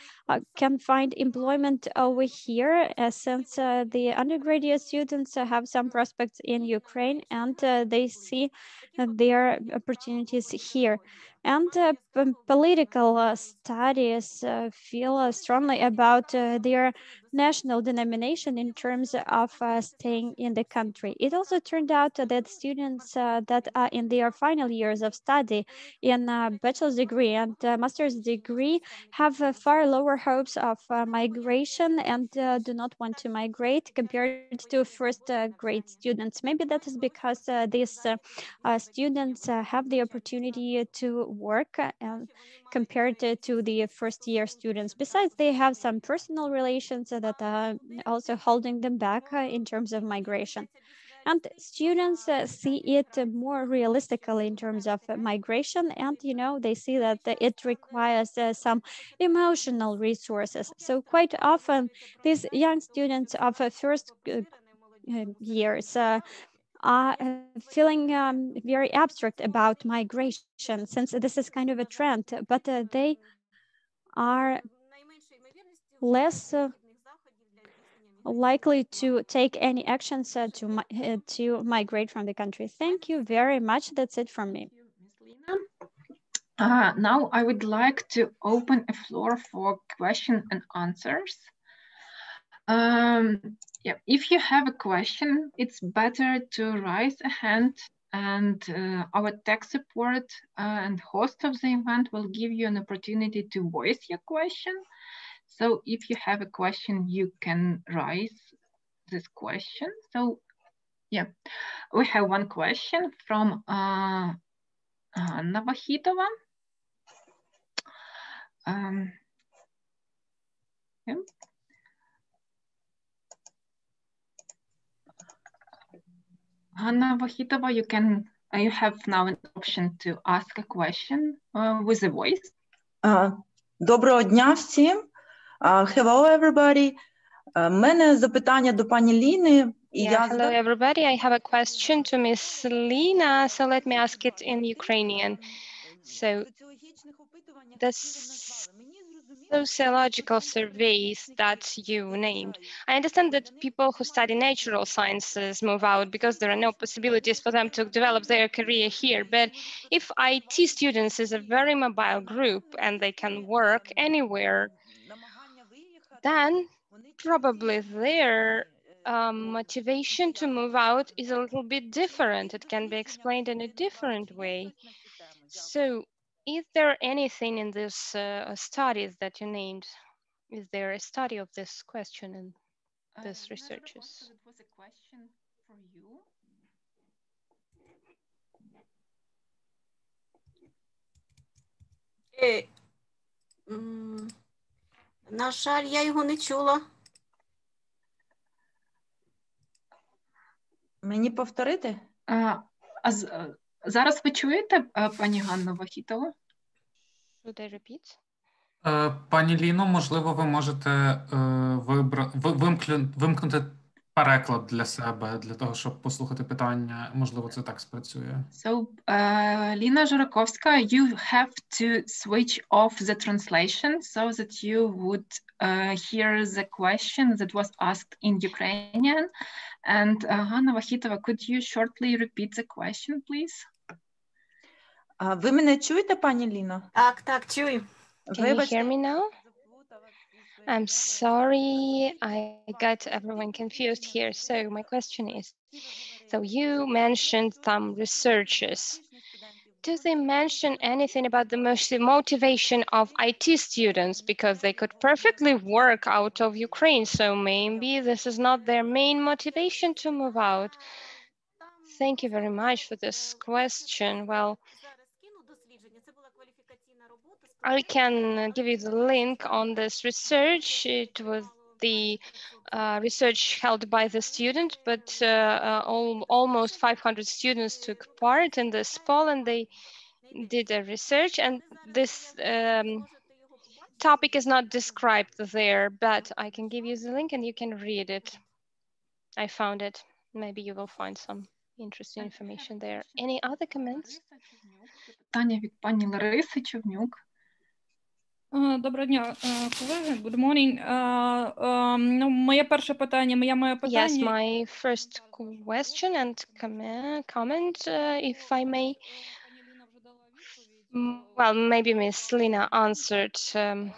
can find employment over here since the undergraduate students have some prospects in Ukraine and they see their opportunities here. And uh, political uh, studies uh, feel uh, strongly about uh, their national denomination in terms of uh, staying in the country. It also turned out that students that are in their final years of study in bachelor's degree and master's degree have far lower hopes of migration and do not want to migrate compared to first grade students. Maybe that is because these students have the opportunity to work uh, compared to, to, the first year students. Besides, they have some personal relations that are also holding them back uh, in terms of migration. And students uh, see it more realistically in terms of migration. And, you know, they see that it requires uh, some emotional resources. So quite often, these young students of first uh, years are uh, feeling um, very abstract about migration since this is kind of a trend, but uh, they are less uh, likely to take any actions uh, to, uh, to migrate from the country. Thank you very much. That's it from me. Uh, now I would like to open a floor for question and answers. Um, yeah, if you have a question, it's better to raise a hand and uh, our tech support uh, and host of the event will give you an opportunity to voice your question. So if you have a question, you can raise this question. So yeah, we have one question from uh, Anna Vahitova. Um, yeah. Anna Vahitova, you can uh, you have now an option to ask a question uh, with a voice. Uh, доброго дня всім. Uh, hello everybody. Uh, мене запитання до пані Ліни. Yeah, hello everybody. I have a question to Miss Lina, so let me ask it in Ukrainian. So this sociological surveys that you named. I understand that people who study natural sciences move out because there are no possibilities for them to develop their career here. But if IT students is a very mobile group and they can work anywhere, then probably their um, motivation to move out is a little bit different. It can be explained in a different way. So is there anything in this uh, studies that you named? Is there a study of this question in this uh, researches? It was a question for you. Е, на жаль, я його не чула. Мені повторити? А, а Зараз ви чуєте, пані Ганна Вахітова? Пані Ліно, можливо, ви можете вибра... вимкнути переклад для себе, для того, щоб послухати питання. Можливо, це так спрацює. So, uh, Lina Zhurakovska, you have to switch off the translation so that you would uh, hear the question that was asked in Ukrainian. And uh, Hanna Vahitova, could you shortly repeat the question, please? А ви мене чуєте, пані Ліно? Так, так, чую. Can you hear me now? I'm sorry, I got everyone confused here. So my question is, so you mentioned some researchers. Do they mention anything about the motivation of IT students because they could perfectly work out of Ukraine? So maybe this is not their main motivation to move out. Thank you very much for this question. Well, I can give you the link on this research. It was the uh, research held by the student, but uh, uh, all, almost 500 students took part in this poll and they did a research and this um, topic is not described there, but I can give you the link and you can read it. I found it. Maybe you will find some interesting information there. Any other comments? Питання від пані Лариси Човнюк. Доброго дня, колеги. Good morning. Ну, моє перше питання, моя моє питання. Yes, my first question and comment, uh, if I may. Well, maybe Miss Lina answered um,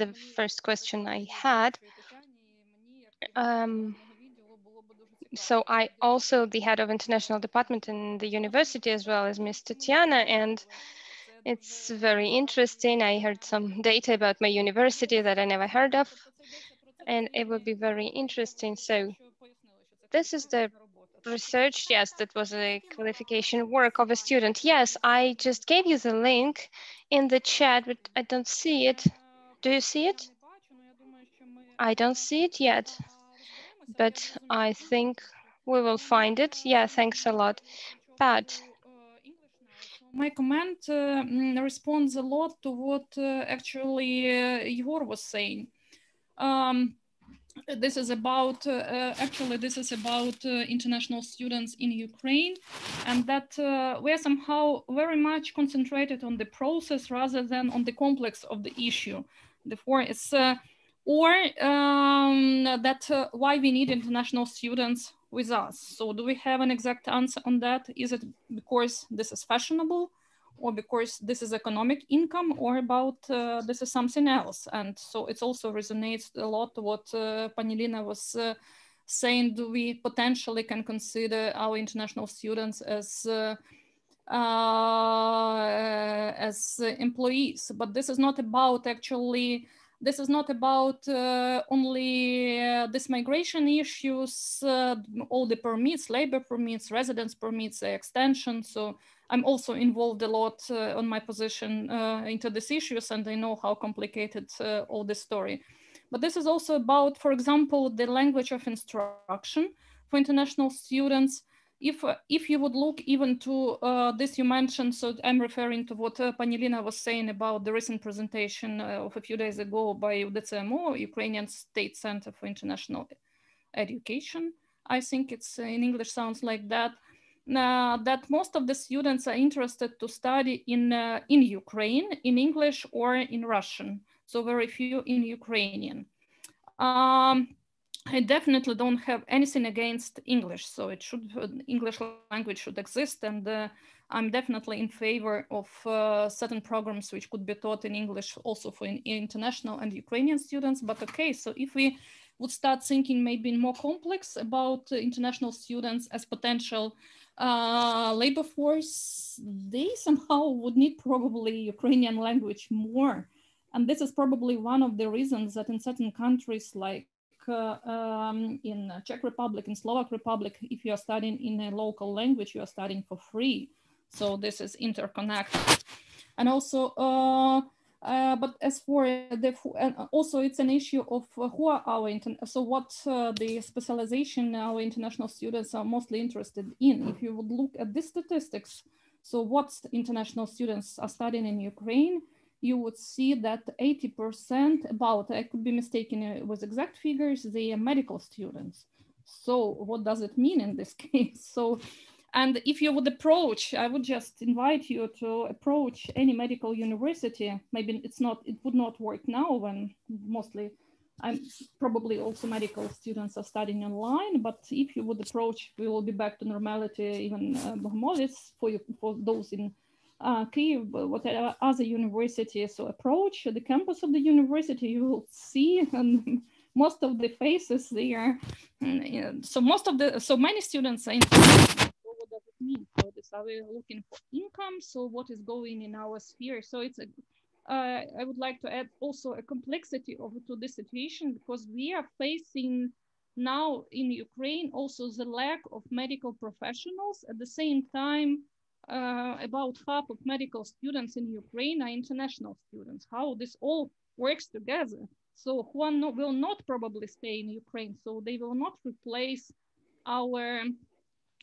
the first question I had. Um, so I also the head of international department in the university as well as Miss Tatiana and it's very interesting. I heard some data about my university that I never heard of, and it would be very interesting. So this is the research. Yes, that was a qualification work of a student. Yes, I just gave you the link in the chat, but I don't see it. Do you see it? I don't see it yet, but I think we will find it. Yeah, thanks a lot. But my comment uh, responds a lot to what uh, actually uh, Igor was saying. Um, this is about, actually, this is about international students in Ukraine and that we're somehow very much concentrated on the process rather than on the complex of the issue. Therefore, it's, or um, that why we need international students with us. So do we have an exact answer on that? Is it because this is fashionable or because this is economic income or about uh, this is something else? And so it also resonates a lot what uh, Pani Lina was uh, saying, do we potentially can consider our international students as uh, uh, as employees, but this is not about actually this is not about uh, only uh, this migration issues, uh, all the permits, labor permits, residence permits, extension. So I'm also involved a lot on my position into these issues and I know how complicated all this story. But this is also about, for example, the language of instruction for international students if if you would look even to uh, this you mentioned, so I'm referring to what uh, was saying about the recent presentation uh, of a few days ago by UDCMO, Ukrainian State Center for International Education. I think it's uh, in English sounds like that. that most of the students are interested to study in uh, in Ukraine, in English or in Russian. So very few in Ukrainian. Um, I definitely don't have anything against English, so it should English language should exist, and uh, I'm definitely in favor of uh, certain programs which could be taught in English also for in, international and Ukrainian students. But okay, so if we would start thinking maybe more complex about international students as potential uh, labor force, they somehow would need probably Ukrainian language more. And this is probably one of the reasons that in certain countries like um, in Czech Republic, in Slovak Republic, if you are studying in a local language, you are studying for free. So this is interconnected. And also, uh, uh, but as for the, and also it's an issue of who are our, so what the specialization our international students are mostly interested in. If you would look at the statistics, so what international students are studying in Ukraine, you would see that 80% about, I could be mistaken uh, with exact figures, they are medical students. So what does it mean in this [LAUGHS] case? So, and if you would approach, I would just invite you to approach any medical university. Maybe it's not, it would not work now when mostly I'm probably also medical students are studying online, but if you would approach, we will be back to normality, even uh, for you, for those in uh, Kyiv, whatever other university. So approach the campus of the university, you will see and [LAUGHS] most of the faces there. So most of the, so many students are in so what does it mean for this? Are we looking for income? So what is going in our sphere? So it's a uh, I would like to add also a complexity of to this situation because we are facing now in Ukraine also the lack of medical professionals. At the same time, uh, about half of medical students in Ukraine are international students. How this all works together. So who no, will not probably stay in Ukraine. So they will not replace our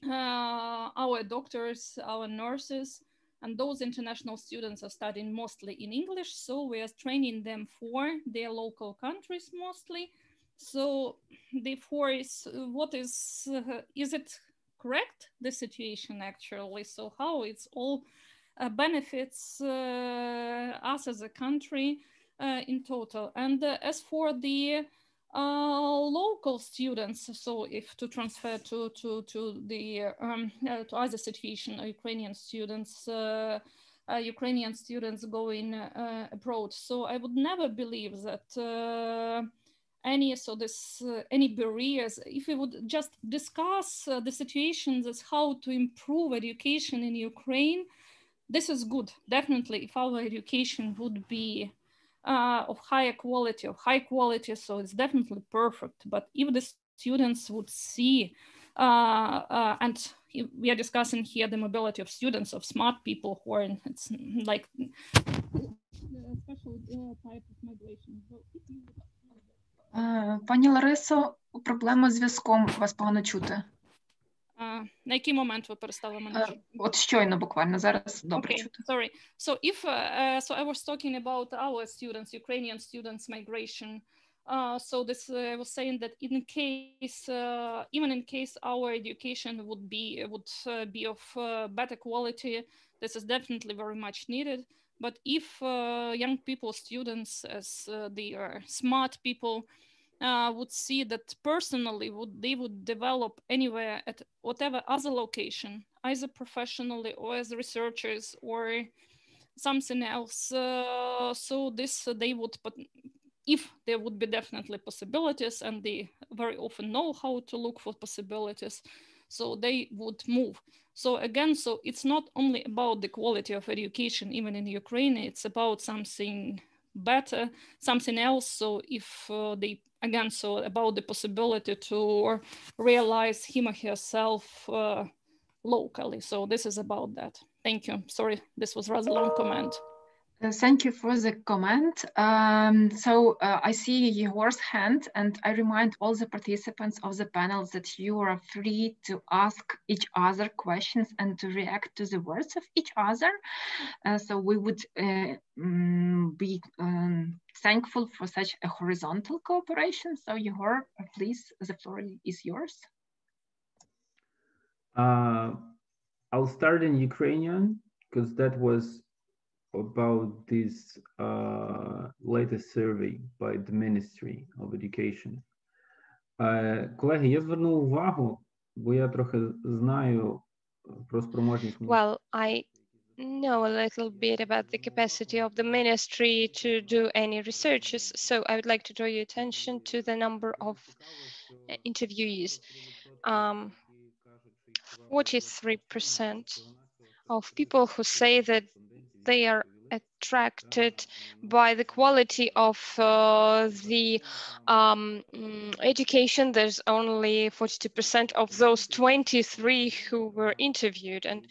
uh, our doctors, our nurses, and those international students are studying mostly in English. So we are training them for their local countries mostly. So therefore, is what is uh, is it correct the situation actually? So how it's all uh, benefits uh, us as a country uh, in total. And uh, as for the local students. So if to transfer to to to the um, to other situation, Ukrainian students. Uh, uh, Ukrainian students going uh, abroad. So I would never believe that any so this any barriers. If we would just discuss the situations as how to improve education in Ukraine, this is good. Definitely, if our education would be uh, of higher quality, of high quality. So it's definitely perfect. But if the students would see, uh, uh, and we are discussing here the mobility of students, of smart people who are in, it's like special type of migration. Пані Ларисо, проблема з зв'язком, вас погано чути. Uh, на який момент ви перестали мене? Uh, от щойно буквально зараз добре okay, чути. Sorry. So if uh, so I was talking about our students, Ukrainian students migration. Uh, so this uh, I was saying that in case uh, even in case our education would be would uh, be of uh, better quality, this is definitely very much needed. But if uh, young people, students, as uh, they are smart people, uh, would see that personally would they would develop anywhere at whatever other location, either professionally or as researchers or something else. Uh, so this uh, they would, but if there would be definitely possibilities, and they very often know how to look for possibilities, so they would move. So again, so it's not only about the quality of education, even in Ukraine, it's about something better, something else. So if uh, they again, so about the possibility to realize him or herself uh, locally. So this is about that. Thank you. Sorry, this was rather long comment. Uh, thank you for the comment. Um, so uh, I see yours hand and I remind all the participants of the panel that you are free to ask each other questions and to react to the words of each other. Uh, so we would um, be um, thankful for such a horizontal cooperation. So Yehor, please, the floor is yours. Uh, I'll start in Ukrainian because that was about this uh, latest survey by the Ministry of Education. Uh, колеги, я звернув увагу, бо я трохи знаю про спроможність. Well, I know a little bit about the capacity of the ministry to do any researches. So I would like to draw your attention to the number of interviewees. Um, 43% of people who say that they are attracted by the quality of uh, the um, mm, education. There's only 42% of those 23 who were interviewed. And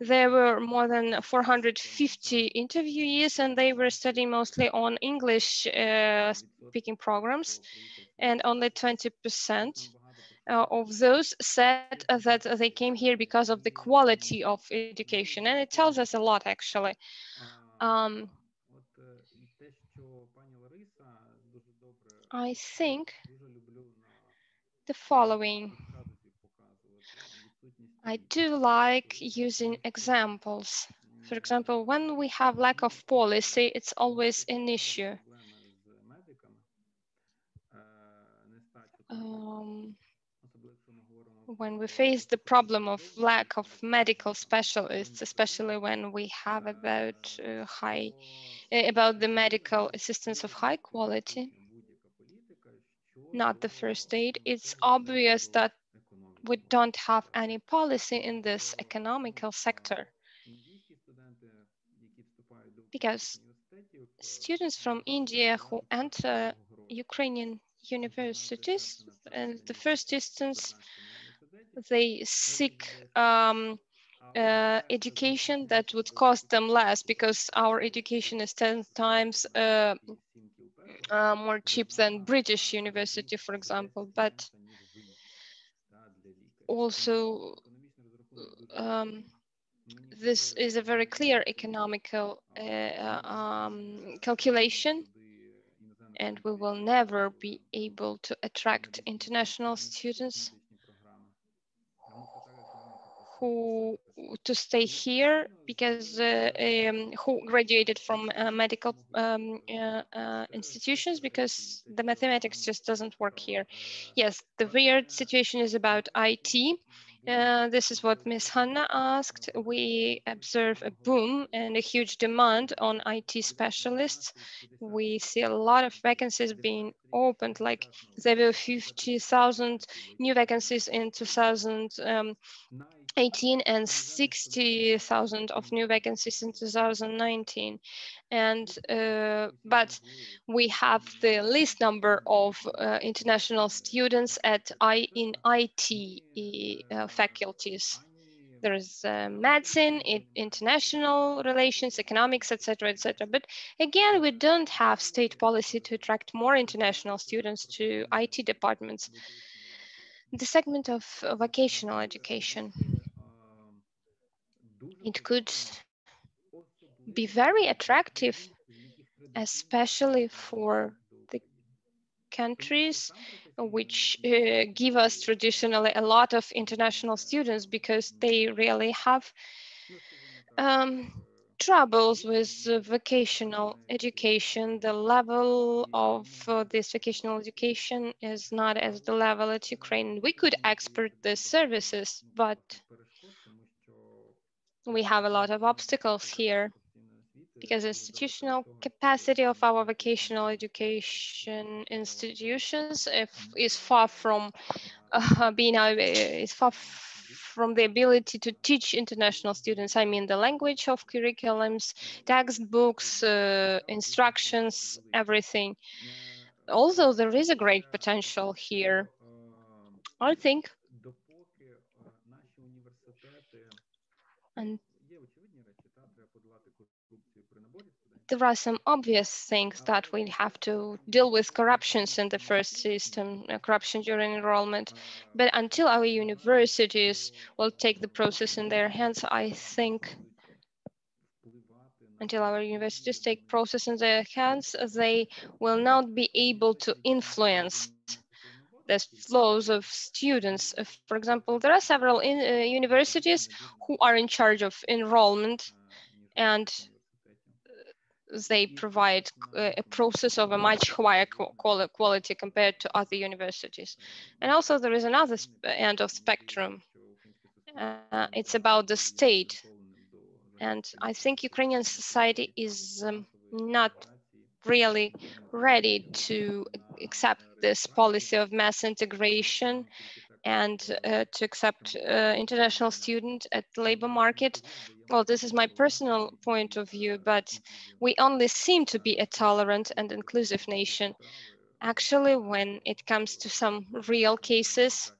there were more than 450 interviewees and they were studying mostly on English uh, speaking programs and only 20% uh, of those said that they came here because of the quality of education and it tells us a lot actually um, I think the following. I do like using examples. For example, when we have lack of policy, it's always an issue. Um, when we face the problem of lack of medical specialists, especially when we have about uh, high, uh, about the medical assistance of high quality, not the first aid, it's obvious that we don't have any policy in this economical sector. Because students from India who enter Ukrainian universities, in the first instance, they seek um, uh, education that would cost them less because our education is 10 times uh, uh, more cheap than British university, for example. But also, um, this is a very clear economical uh, um, calculation and we will never be able to attract international students who to stay here because uh, um, who graduated from uh, medical um, uh, uh, institutions because the mathematics just doesn't work here. Yes, the weird situation is about IT. Uh, this is what Ms. Hanna asked. We observe a boom and a huge demand on IT specialists. We see a lot of vacancies being opened, like there were 50,000 new vacancies in 2000. Um, 18 and 60,000 of new vacancies in 2019. And, uh, but we have the least number of uh, international students at I, in IT uh, faculties. There is uh, medicine, international relations, economics, etc., etc. But again, we don't have state policy to attract more international students to IT departments. The segment of vocational education it could be very attractive, especially for the countries which uh, give us traditionally a lot of international students because they really have um, troubles with uh, vocational education. The level of uh, this vocational education is not as the level at Ukraine. We could export the services, but we have a lot of obstacles here because institutional capacity of our vocational education institutions is far from uh, being uh, is far from the ability to teach international students. I mean, the language of curriculums, textbooks, uh, instructions, everything. Although there is a great potential here, I think And there are some obvious things that we have to deal with corruptions in the first system, uh, corruption during enrollment. But until our universities will take the process in their hands, I think until our universities take process in their hands, they will not be able to influence the flows of students. For example, there are several in, uh, universities who are in charge of enrollment and they provide uh, a process of a much higher quality compared to other universities. And also there is another end of spectrum. Uh, it's about the state. And I think Ukrainian society is um, not really ready to accept this policy of mass integration and uh, to accept uh, international students at the labor market. Well, this is my personal point of view, but we only seem to be a tolerant and inclusive nation. Actually, when it comes to some real cases,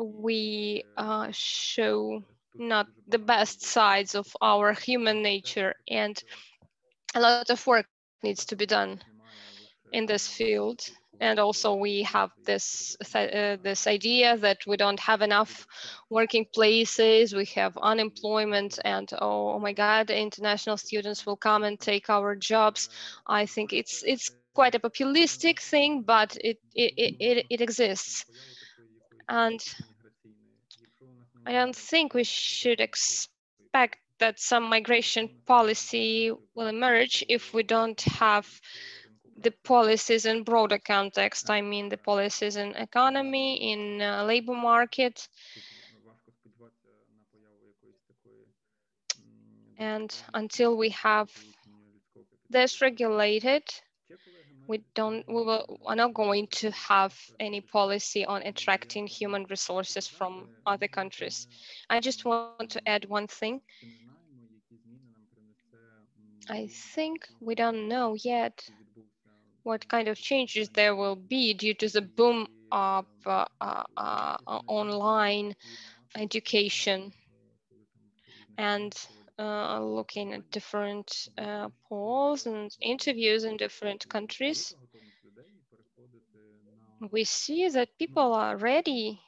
we uh, show not the best sides of our human nature and a lot of work needs to be done in this field. and also we have this uh, this idea that we don't have enough working places. We have unemployment and oh, oh, my god international students will come and take our jobs. I think it's it's quite a populistic thing but it it it, it exists. And i don't think we should expect that some migration policy will emerge if we don't have the policies in broader context. I mean, the policies in economy, in uh, labor market. And until we have this regulated, we don't, we will, are not going to have any policy on attracting human resources from other countries. I just want to add one thing. I think we don't know yet what kind of changes there will be due to the boom of uh, uh, uh, online education. And uh, looking at different uh, polls and interviews in different countries, we see that people are ready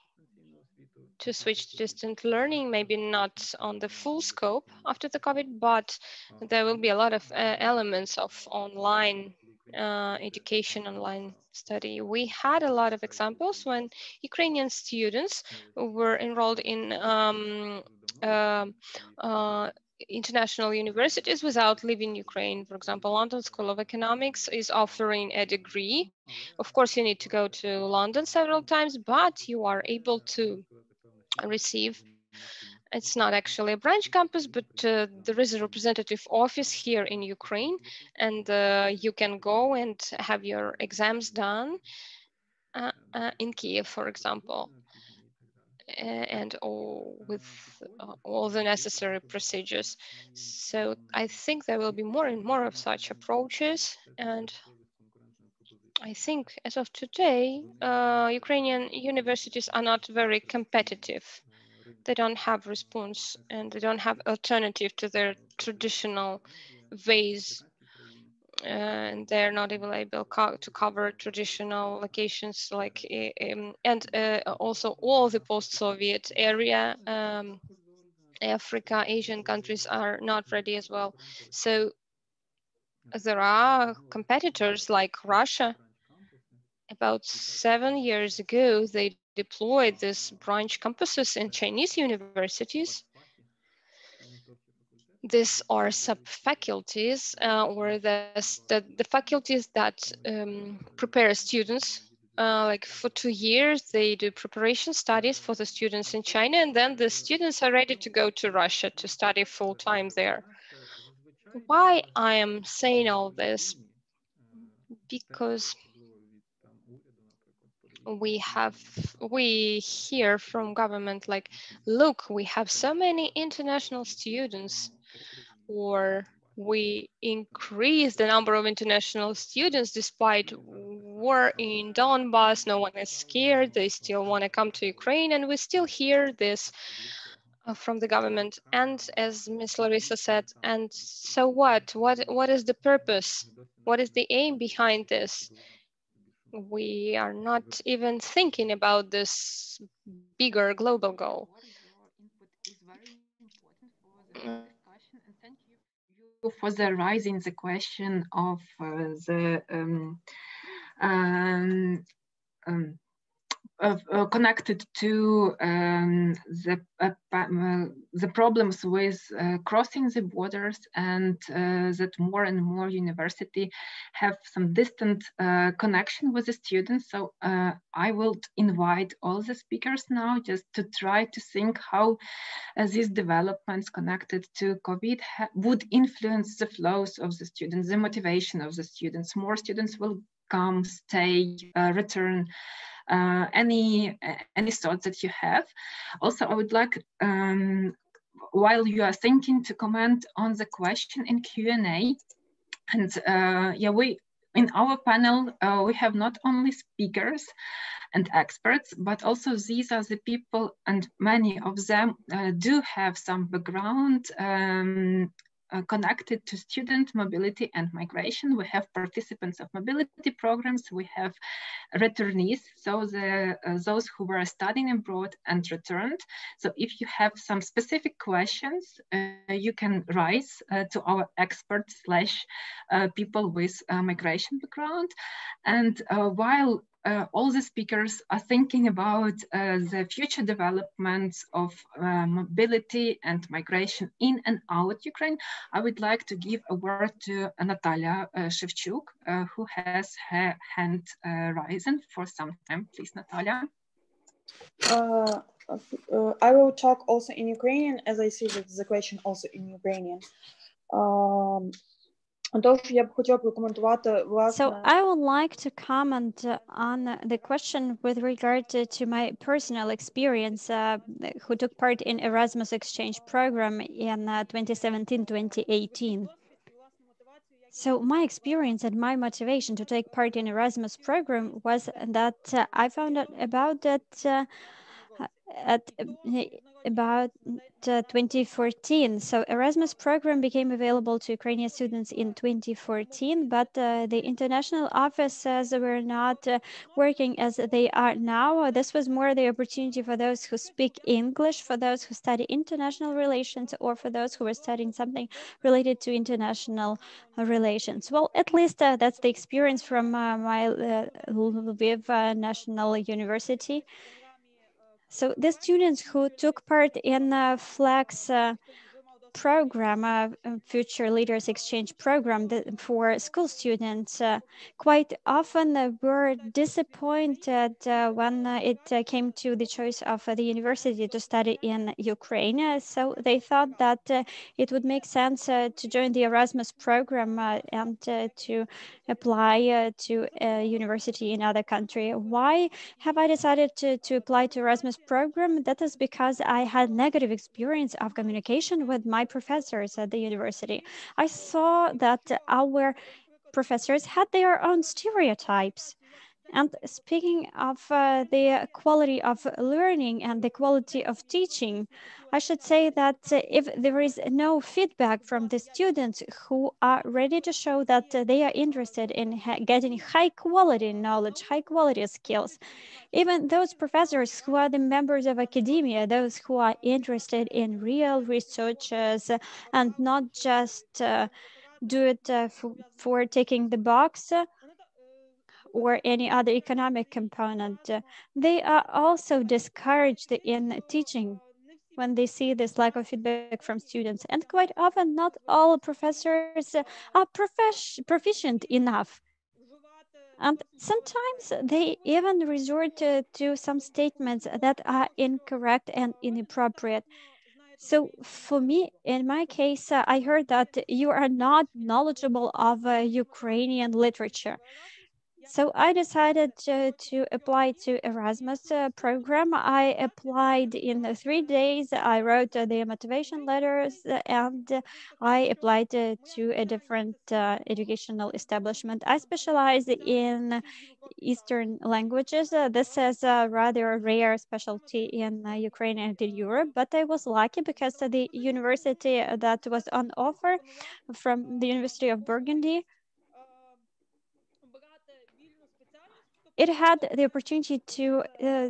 to switch to distant learning, maybe not on the full scope after the COVID, but there will be a lot of uh, elements of online uh, education online study. We had a lot of examples when Ukrainian students were enrolled in um, uh, uh, international universities without leaving Ukraine. For example, London School of Economics is offering a degree. Of course, you need to go to London several times, but you are able to receive it's not actually a branch campus, but uh, there is a representative office here in Ukraine, and uh, you can go and have your exams done uh, uh in Kiev, for example, and all with uh, all the necessary procedures. So I think there will be more and more of such approaches, and I think as of today, uh, Ukrainian universities are not very competitive they don't have response and they don't have alternative to their traditional ways uh, and they're not even able co to cover traditional locations like um, and uh, also all the post-Soviet area um, Africa Asian countries are not ready as well. So there are competitors like Russia. About seven years ago they deployed these branch campuses in Chinese universities. These are sub-faculties uh, or the, the, the, faculties that um, prepare students uh, like for two years, they do preparation studies for the students in China, and then the students are ready to go to Russia to study full time there. Why I am saying all this? Because we have we hear from government like look we have so many international students or we increase the number of international students despite war in Donbass. No one is scared. They still want to come to Ukraine. And we still hear this uh, from the government. And as Ms. Larissa said, and so what? What, what is the purpose? What is the aim behind this? We are not even thinking about this bigger global goal. for the rising the question of uh, the um, um, um, uh, connected to um, the uh, uh, the problems with uh, crossing the borders and uh, that more and more university have some distant uh, connection with the students. So I will invite all the speakers now just to try to think how these developments connected to COVID would influence the flows of the students, the motivation of the students. More students will come, stay, return uh, any any thoughts that you have. Also, I would like, um, while you are thinking, to comment on the question in Q&A. And uh, yeah, we in our panel, uh, we have not only speakers and experts, but also these are the people and many of them uh, do have some background um, uh, connected to student mobility and migration. We have participants of mobility programs, we have returnees, so the, uh, those who were studying abroad and returned. So if you have some specific questions, uh, you can rise uh, to our experts slash uh, people with migration background. And while uh, all the speakers are thinking about uh, the future developments of uh, mobility and migration in and out Ukraine, I would like to give a word to Natalia uh, Shevchuk, uh, who has her hand uh, risen for some time. Please, Natalia. I will talk also in Ukrainian, as I see that the question also in Ukrainian. Um, So I would like to comment on the question with regard to, to my personal experience uh, who took part in Erasmus exchange program in 2017-2018. Uh, so my experience and my motivation to take part in Erasmus program was that uh, I found out about that uh, at about uh, 2014. So Erasmus program became available to Ukrainian students in 2014, but uh, the international offices were not uh, working as they are now. This was more the opportunity for those who speak English, for those who study international relations, or for those who were studying something related to international relations. Well, at least uh, that's the experience from uh, my uh, Lviv National University. So the students who took part in the FLEX uh, program, uh, Future Leaders Exchange program for school students, uh, quite often uh, were disappointed uh, when uh, it uh, came to the choice of the university to study in Ukraine. so they thought that it would make sense to join the Erasmus program and to apply to a university in other country. Why have I decided to, to apply to Erasmus program? That is because I had negative experience of communication with my my professors at the university, I saw that our professors had their own stereotypes. And speaking of uh, the quality of learning and the quality of teaching, I should say that uh, if there is no feedback from the students who are ready to show that they are interested in getting high quality knowledge, high quality skills, even those professors who are the members of academia, those who are interested in real researches and not just uh, do it uh, for taking the box, or any other economic component, they are also discouraged in teaching when they see this lack of feedback from students. And quite often, not all professors are proficient enough. And sometimes they even resort to, to some statements that are incorrect and inappropriate. So for me, in my case, uh, I heard that you are not knowledgeable of uh, Ukrainian literature. So I decided to, to apply to Erasmus uh, program. I applied in three days. I wrote uh, the motivation letters and I applied uh, to a different uh, educational establishment. I specialize in Eastern languages. Uh, this is a rather rare specialty in uh, Ukraine and in Europe, but I was lucky because the university that was on offer from the University of Burgundy it had the opportunity to uh,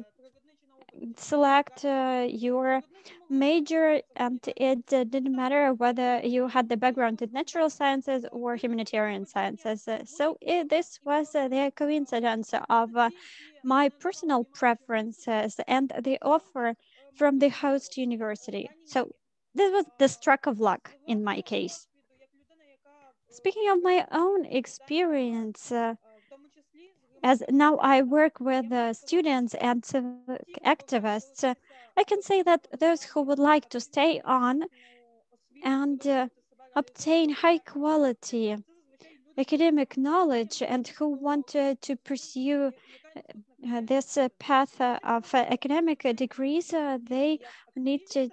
select uh, your major and it uh, didn't matter whether you had the background in natural sciences or humanitarian sciences. so it, this was uh, the coincidence of uh, my personal preferences and the offer from the host university. So this was the stroke of luck in my case. Speaking of my own experience, uh, as now I work with uh, students and civic activists, uh, I can say that those who would like to stay on and uh, obtain high quality academic knowledge and who want to pursue uh, this uh, path uh, of academic degrees, they need to,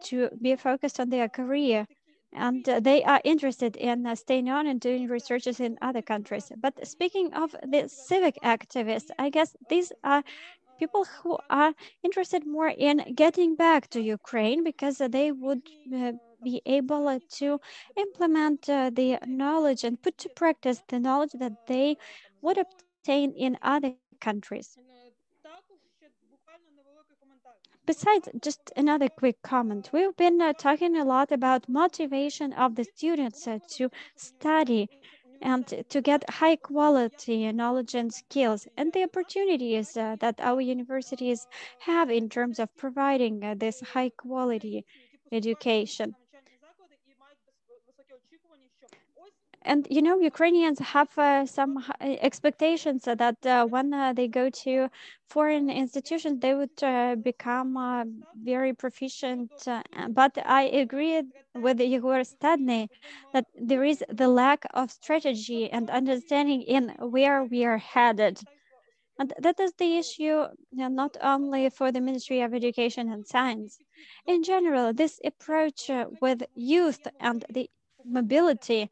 to be focused on their career and uh, they are interested in uh, staying on and doing researches in other countries. But speaking of the civic activists, I guess these are people who are interested more in getting back to Ukraine because they would uh, be able to implement the knowledge and put to practice the knowledge that they would obtain in other countries. Besides, just another quick comment. We've been uh, talking a lot about motivation of the students uh, to study and to get high quality knowledge and skills and the opportunities uh, that our universities have in terms of providing uh, this high quality education. And you know ukrainians have uh, some expectations that uh, when uh, they go to foreign institutions they would uh, become uh, very proficient uh, but i agree with Igor Stadnyi that there is the lack of strategy and understanding in where we are headed and that is the issue not only for the Ministry of Education and Science. In general, this approach with youth and the mobility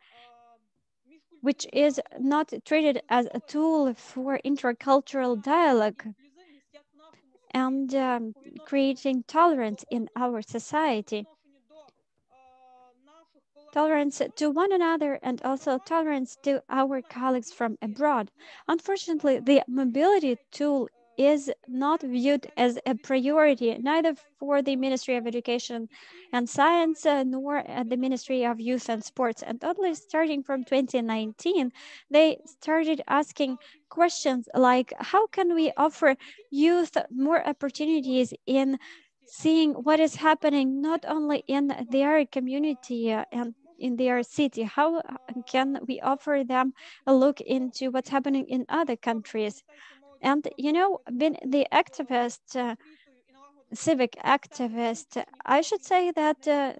which is not treated as a tool for intercultural dialogue and um, creating tolerance in our society. Tolerance to one another and also tolerance to our colleagues from abroad. Unfortunately, the mobility tool is not viewed as a priority, neither for the Ministry of Education and Science, uh, nor at the Ministry of Youth and Sports. And only starting from 2019, they started asking questions like, how can we offer youth more opportunities in seeing what is happening not only in their community uh, and in their city? How can we offer them a look into what's happening in other countries? And, you know, being the activist, uh, civic activist, I should say that uh,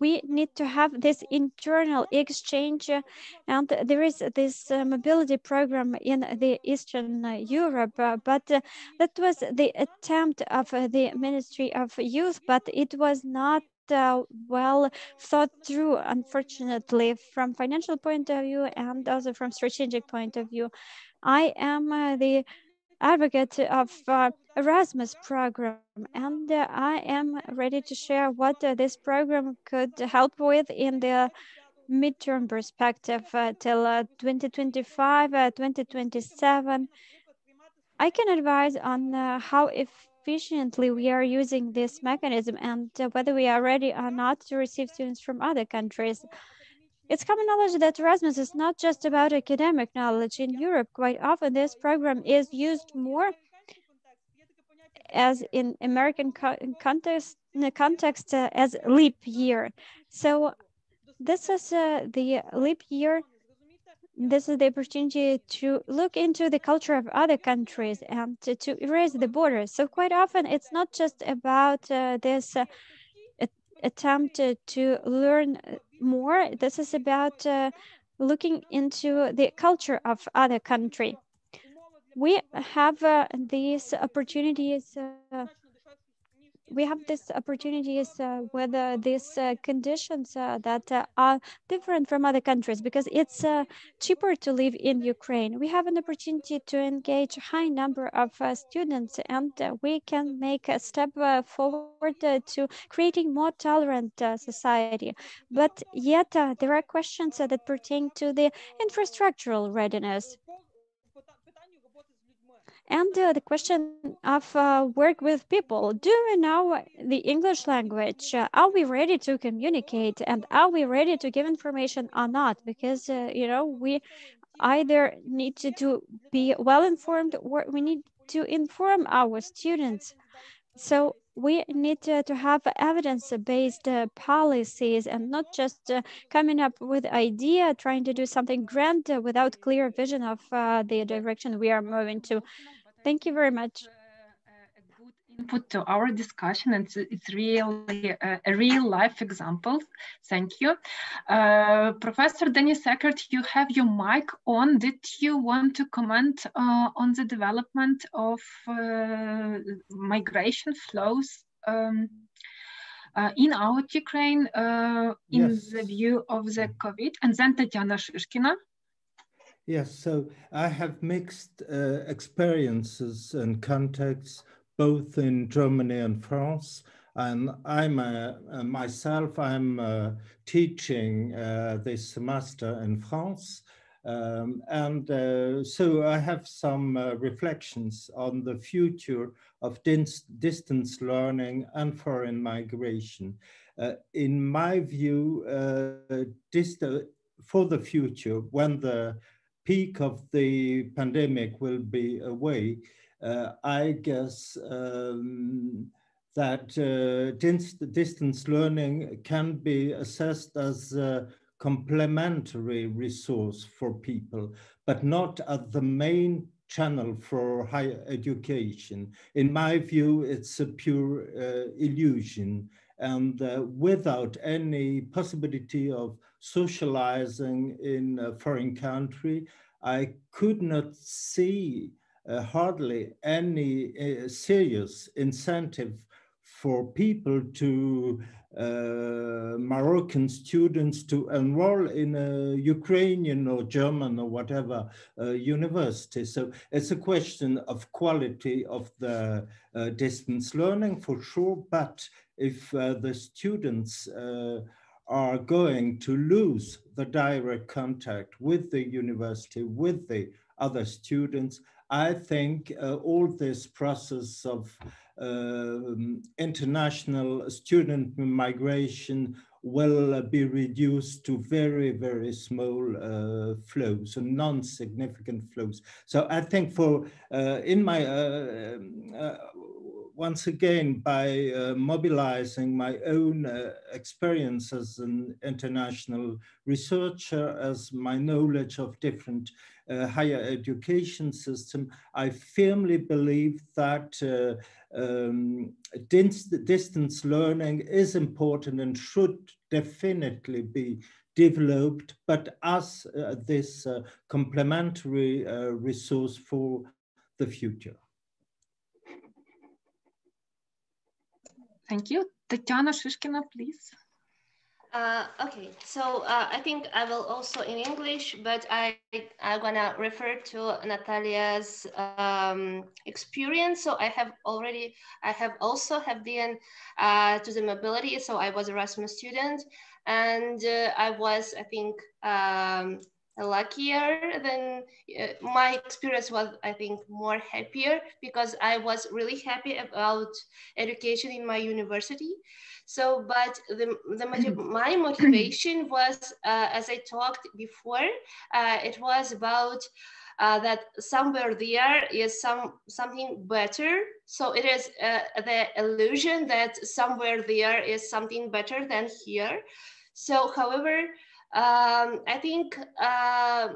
we need to have this internal exchange uh, and there is this uh, mobility program in the Eastern uh, Europe, uh, but uh, that was the attempt of the Ministry of Youth, but it was not uh, well thought through, unfortunately, from financial point of view and also from strategic point of view. I am uh, the advocate of uh, Erasmus program and uh, I am ready to share what uh, this program could help with in the midterm perspective uh, till uh, 2025, uh, 2027. I can advise on how efficiently we are using this mechanism and whether we are ready or not to receive students from other countries. It's common knowledge that Erasmus is not just about academic knowledge. In Europe, quite often this program is used more as in American co context, context uh, as leap year. So this is uh, the leap year. This is the opportunity to look into the culture of other countries and to, to erase the borders. So quite often it's not just about uh, this uh, attempt to learn more. This is about uh, looking into the culture of other country. We have uh, these opportunities uh, we have these opportunities uh, with uh, these uh, conditions uh, that uh, are different from other countries because it's cheaper to live in Ukraine. We have an opportunity to engage a high number of students and we can make a step forward to creating more tolerant society. But yet there are questions that pertain to the infrastructural readiness. And uh, the question of uh, work with people. Do we know the English language? Uh, are we ready to communicate? And are we ready to give information or not? Because, uh, you know, we either need to, to be well informed or we need to inform our students. So we need to, to have evidence-based uh, policies and not just uh, coming up with idea, trying to do something grand uh, without clear vision of uh, the direction we are moving to. Thank you very much input to our discussion and it's, it's really a, a, real life example. Thank you. Uh, Professor Denis Eckert, you have your mic on. Did you want to comment uh, on the development of uh, migration flows um, uh, in out Ukraine uh, in yes. the view of the COVID? And then Tatiana Shyshkina. Yes, so I have mixed uh, experiences and contexts both in Germany and France. And I'm uh, myself, I'm uh, teaching uh, this semester in France. Um, and uh, so I have some uh, reflections on the future of distance learning and foreign migration. Uh, in my view, for the future, when the peak of the pandemic will be away, I guess um, that uh, distance learning can be assessed as a complementary resource for people, but not as the main channel for higher education. In my view, it's a pure uh, illusion and uh, without any possibility of socializing in a foreign country, I could not see uh, hardly any uh, serious incentive for people to uh, Moroccan students to enroll in a Ukrainian or German or whatever uh, university. So it's a question of quality of the uh, distance learning for sure, but if uh, the students uh, are going to lose the direct contact with the university, with the other students, I think uh, all this process of um, international student migration will be reduced to very, very small uh, flows, non-significant flows. So I think for, uh, in my, uh, uh once again, by uh, mobilizing my own uh, experience as an international researcher, as my knowledge of different uh, higher education system, I firmly believe that uh, um, distance learning is important and should definitely be developed, but as uh, this uh, complementary uh, resource for the future. Thank you. Tatiana Shyshkina, please. Uh, okay, so uh, I think I will also in English, but I I'm gonna refer to Natalia's um, experience. So I have already I have also have been uh, to the mobility. So I was a Erasmus student, and uh, I was I think um, luckier than uh, my experience was i think more happier because i was really happy about education in my university. So but the, the my motivation was uh, as i talked before uh, it was about uh, that somewhere there is some something better. So it is uh, the illusion that somewhere there is something better than here. So however um, I think uh,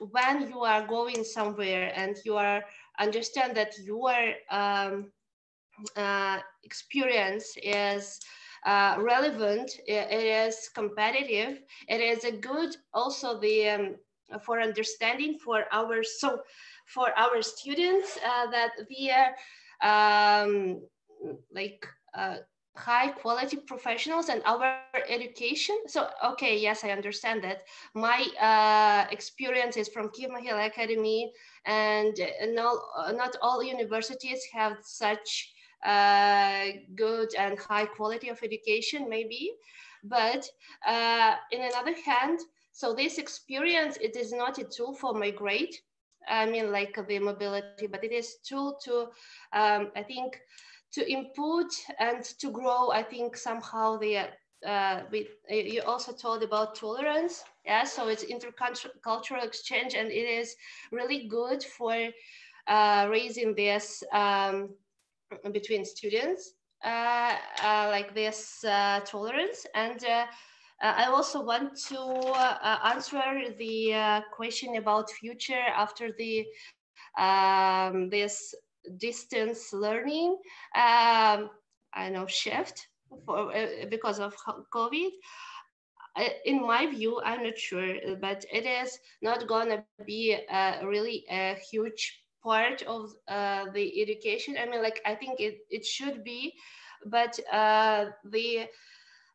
when you are going somewhere and you are understand that your um, uh, experience is uh, relevant, it, is competitive, it is a good also the um, for understanding for our so for our students uh, that we are um, like uh, high quality professionals and our education. So okay yes i understand that. My uh, experience is from Kiev Mohyla Academy and not, not all universities have such uh, good and high quality of education maybe. But uh, in another hand so this experience it is not a tool for migrate i mean like the mobility but it is tool to um, i think to input and to grow, I think somehow they uh, we, you also told about tolerance. Yeah, so it's intercultural exchange and it is really good for uh, raising this um, between students, uh, uh like this uh, tolerance. And uh, I also want to answer the question about future after the um, this distance learning, um, I know, shift for, uh, because of COVID. In my view, I'm not sure, but it is not gonna be really a huge part of uh, the education. I mean, like, I think it, it should be, but uh, the,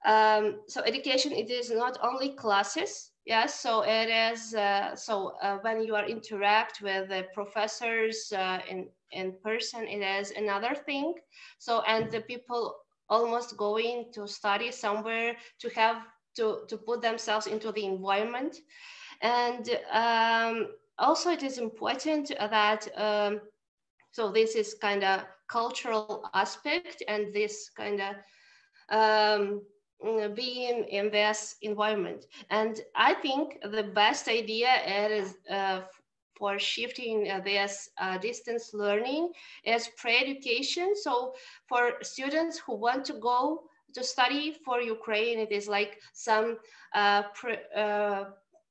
um, so education, it is not only classes, Yes, so it is, uh, so uh, when you are interact with the professors uh, in, in person, it is another thing. So, and the people almost going to study somewhere to have to, to put themselves into the environment. And um, also it is important that, um, so this is kind of cultural aspect and this kind of um, being in this environment. And I think the best idea is uh, for shifting uh, this uh, distance learning is pre-education. So for students who want to go to study for Ukraine, it is like some uh, pre, uh,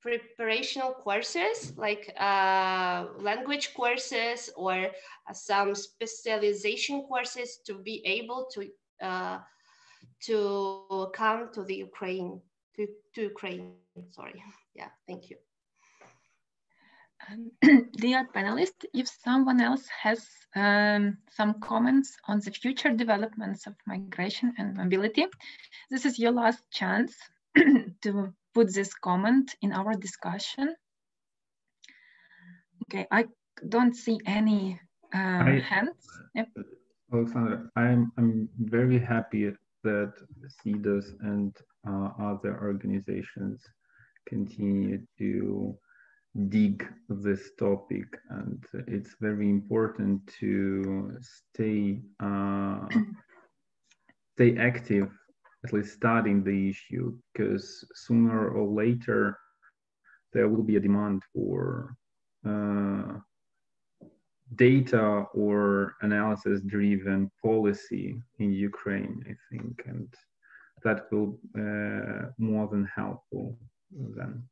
preparational courses like uh, language courses or some specialization courses to be able to uh, to come to the Ukraine to, to Ukraine. Sorry. Yeah, thank you. Um, [CLEARS THROAT] dear panelists, if someone else has um, some comments on the future developments of migration and mobility, this is your last chance [CLEARS THROAT] to put this comment in our discussion. Okay, I don't see any uh, I, hands. Yep. Alexandra, I'm, I'm very happy that Cedos and uh, other organizations continue to dig this topic. And it's very important to stay uh, [CLEARS THROAT] stay active at least studying the issue because sooner or later there will be a demand for uh, data or analysis driven policy in Ukraine, I think, and that will uh, more than helpful then.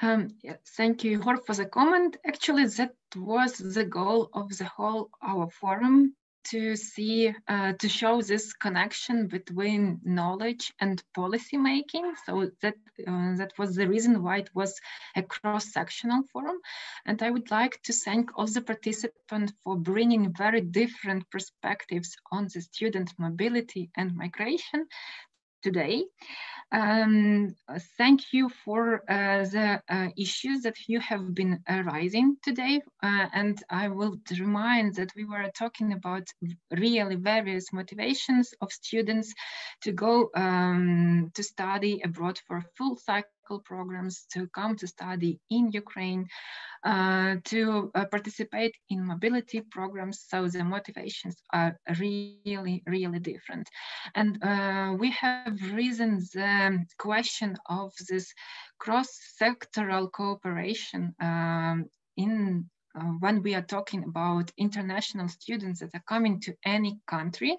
Um, yeah, thank you, Yegor, for the comment. Actually, that was the goal of the whole our forum to see, uh, to show this connection between knowledge and policy making. So that, uh, that was the reason why it was a cross-sectional forum. And I would like to thank all the participants for bringing very different perspectives on the student mobility and migration today. Um, thank you for uh, the uh, issues that you have been uh, raising today. Uh, and I will remind that we were talking about really various motivations of students to go um, to study abroad for full cycle programs, to come to study in Ukraine, uh, to uh, participate in mobility programs. So the motivations are really, really different. And uh, we have risen the question of this cross-sectoral cooperation um, in uh, when we are talking about international students that are coming to any country,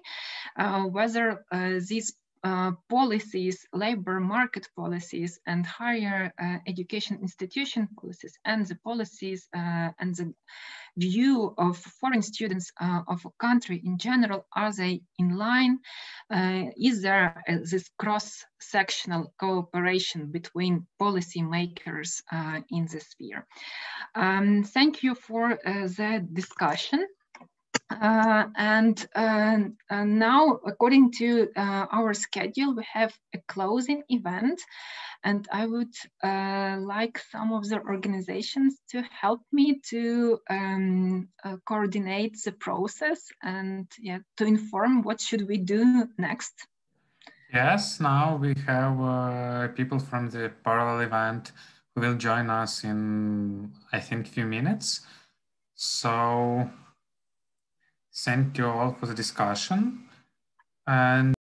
uh, whether uh, these uh, policies, labor market policies, and higher uh, education institution policies, and the policies uh, and the view of foreign students uh, of a country in general, are they in line? Uh, is there this cross-sectional cooperation between policymakers in the sphere? Um, thank you for the discussion. Uh, and uh, uh, now, according to uh, our schedule, we have a closing event. And I would uh, like some of the organizations to help me to um, uh, coordinate the process and yeah, to inform what should we do next. Yes, now we have people from the parallel event who will join us in, I think, few minutes. So Thank you all for the discussion. And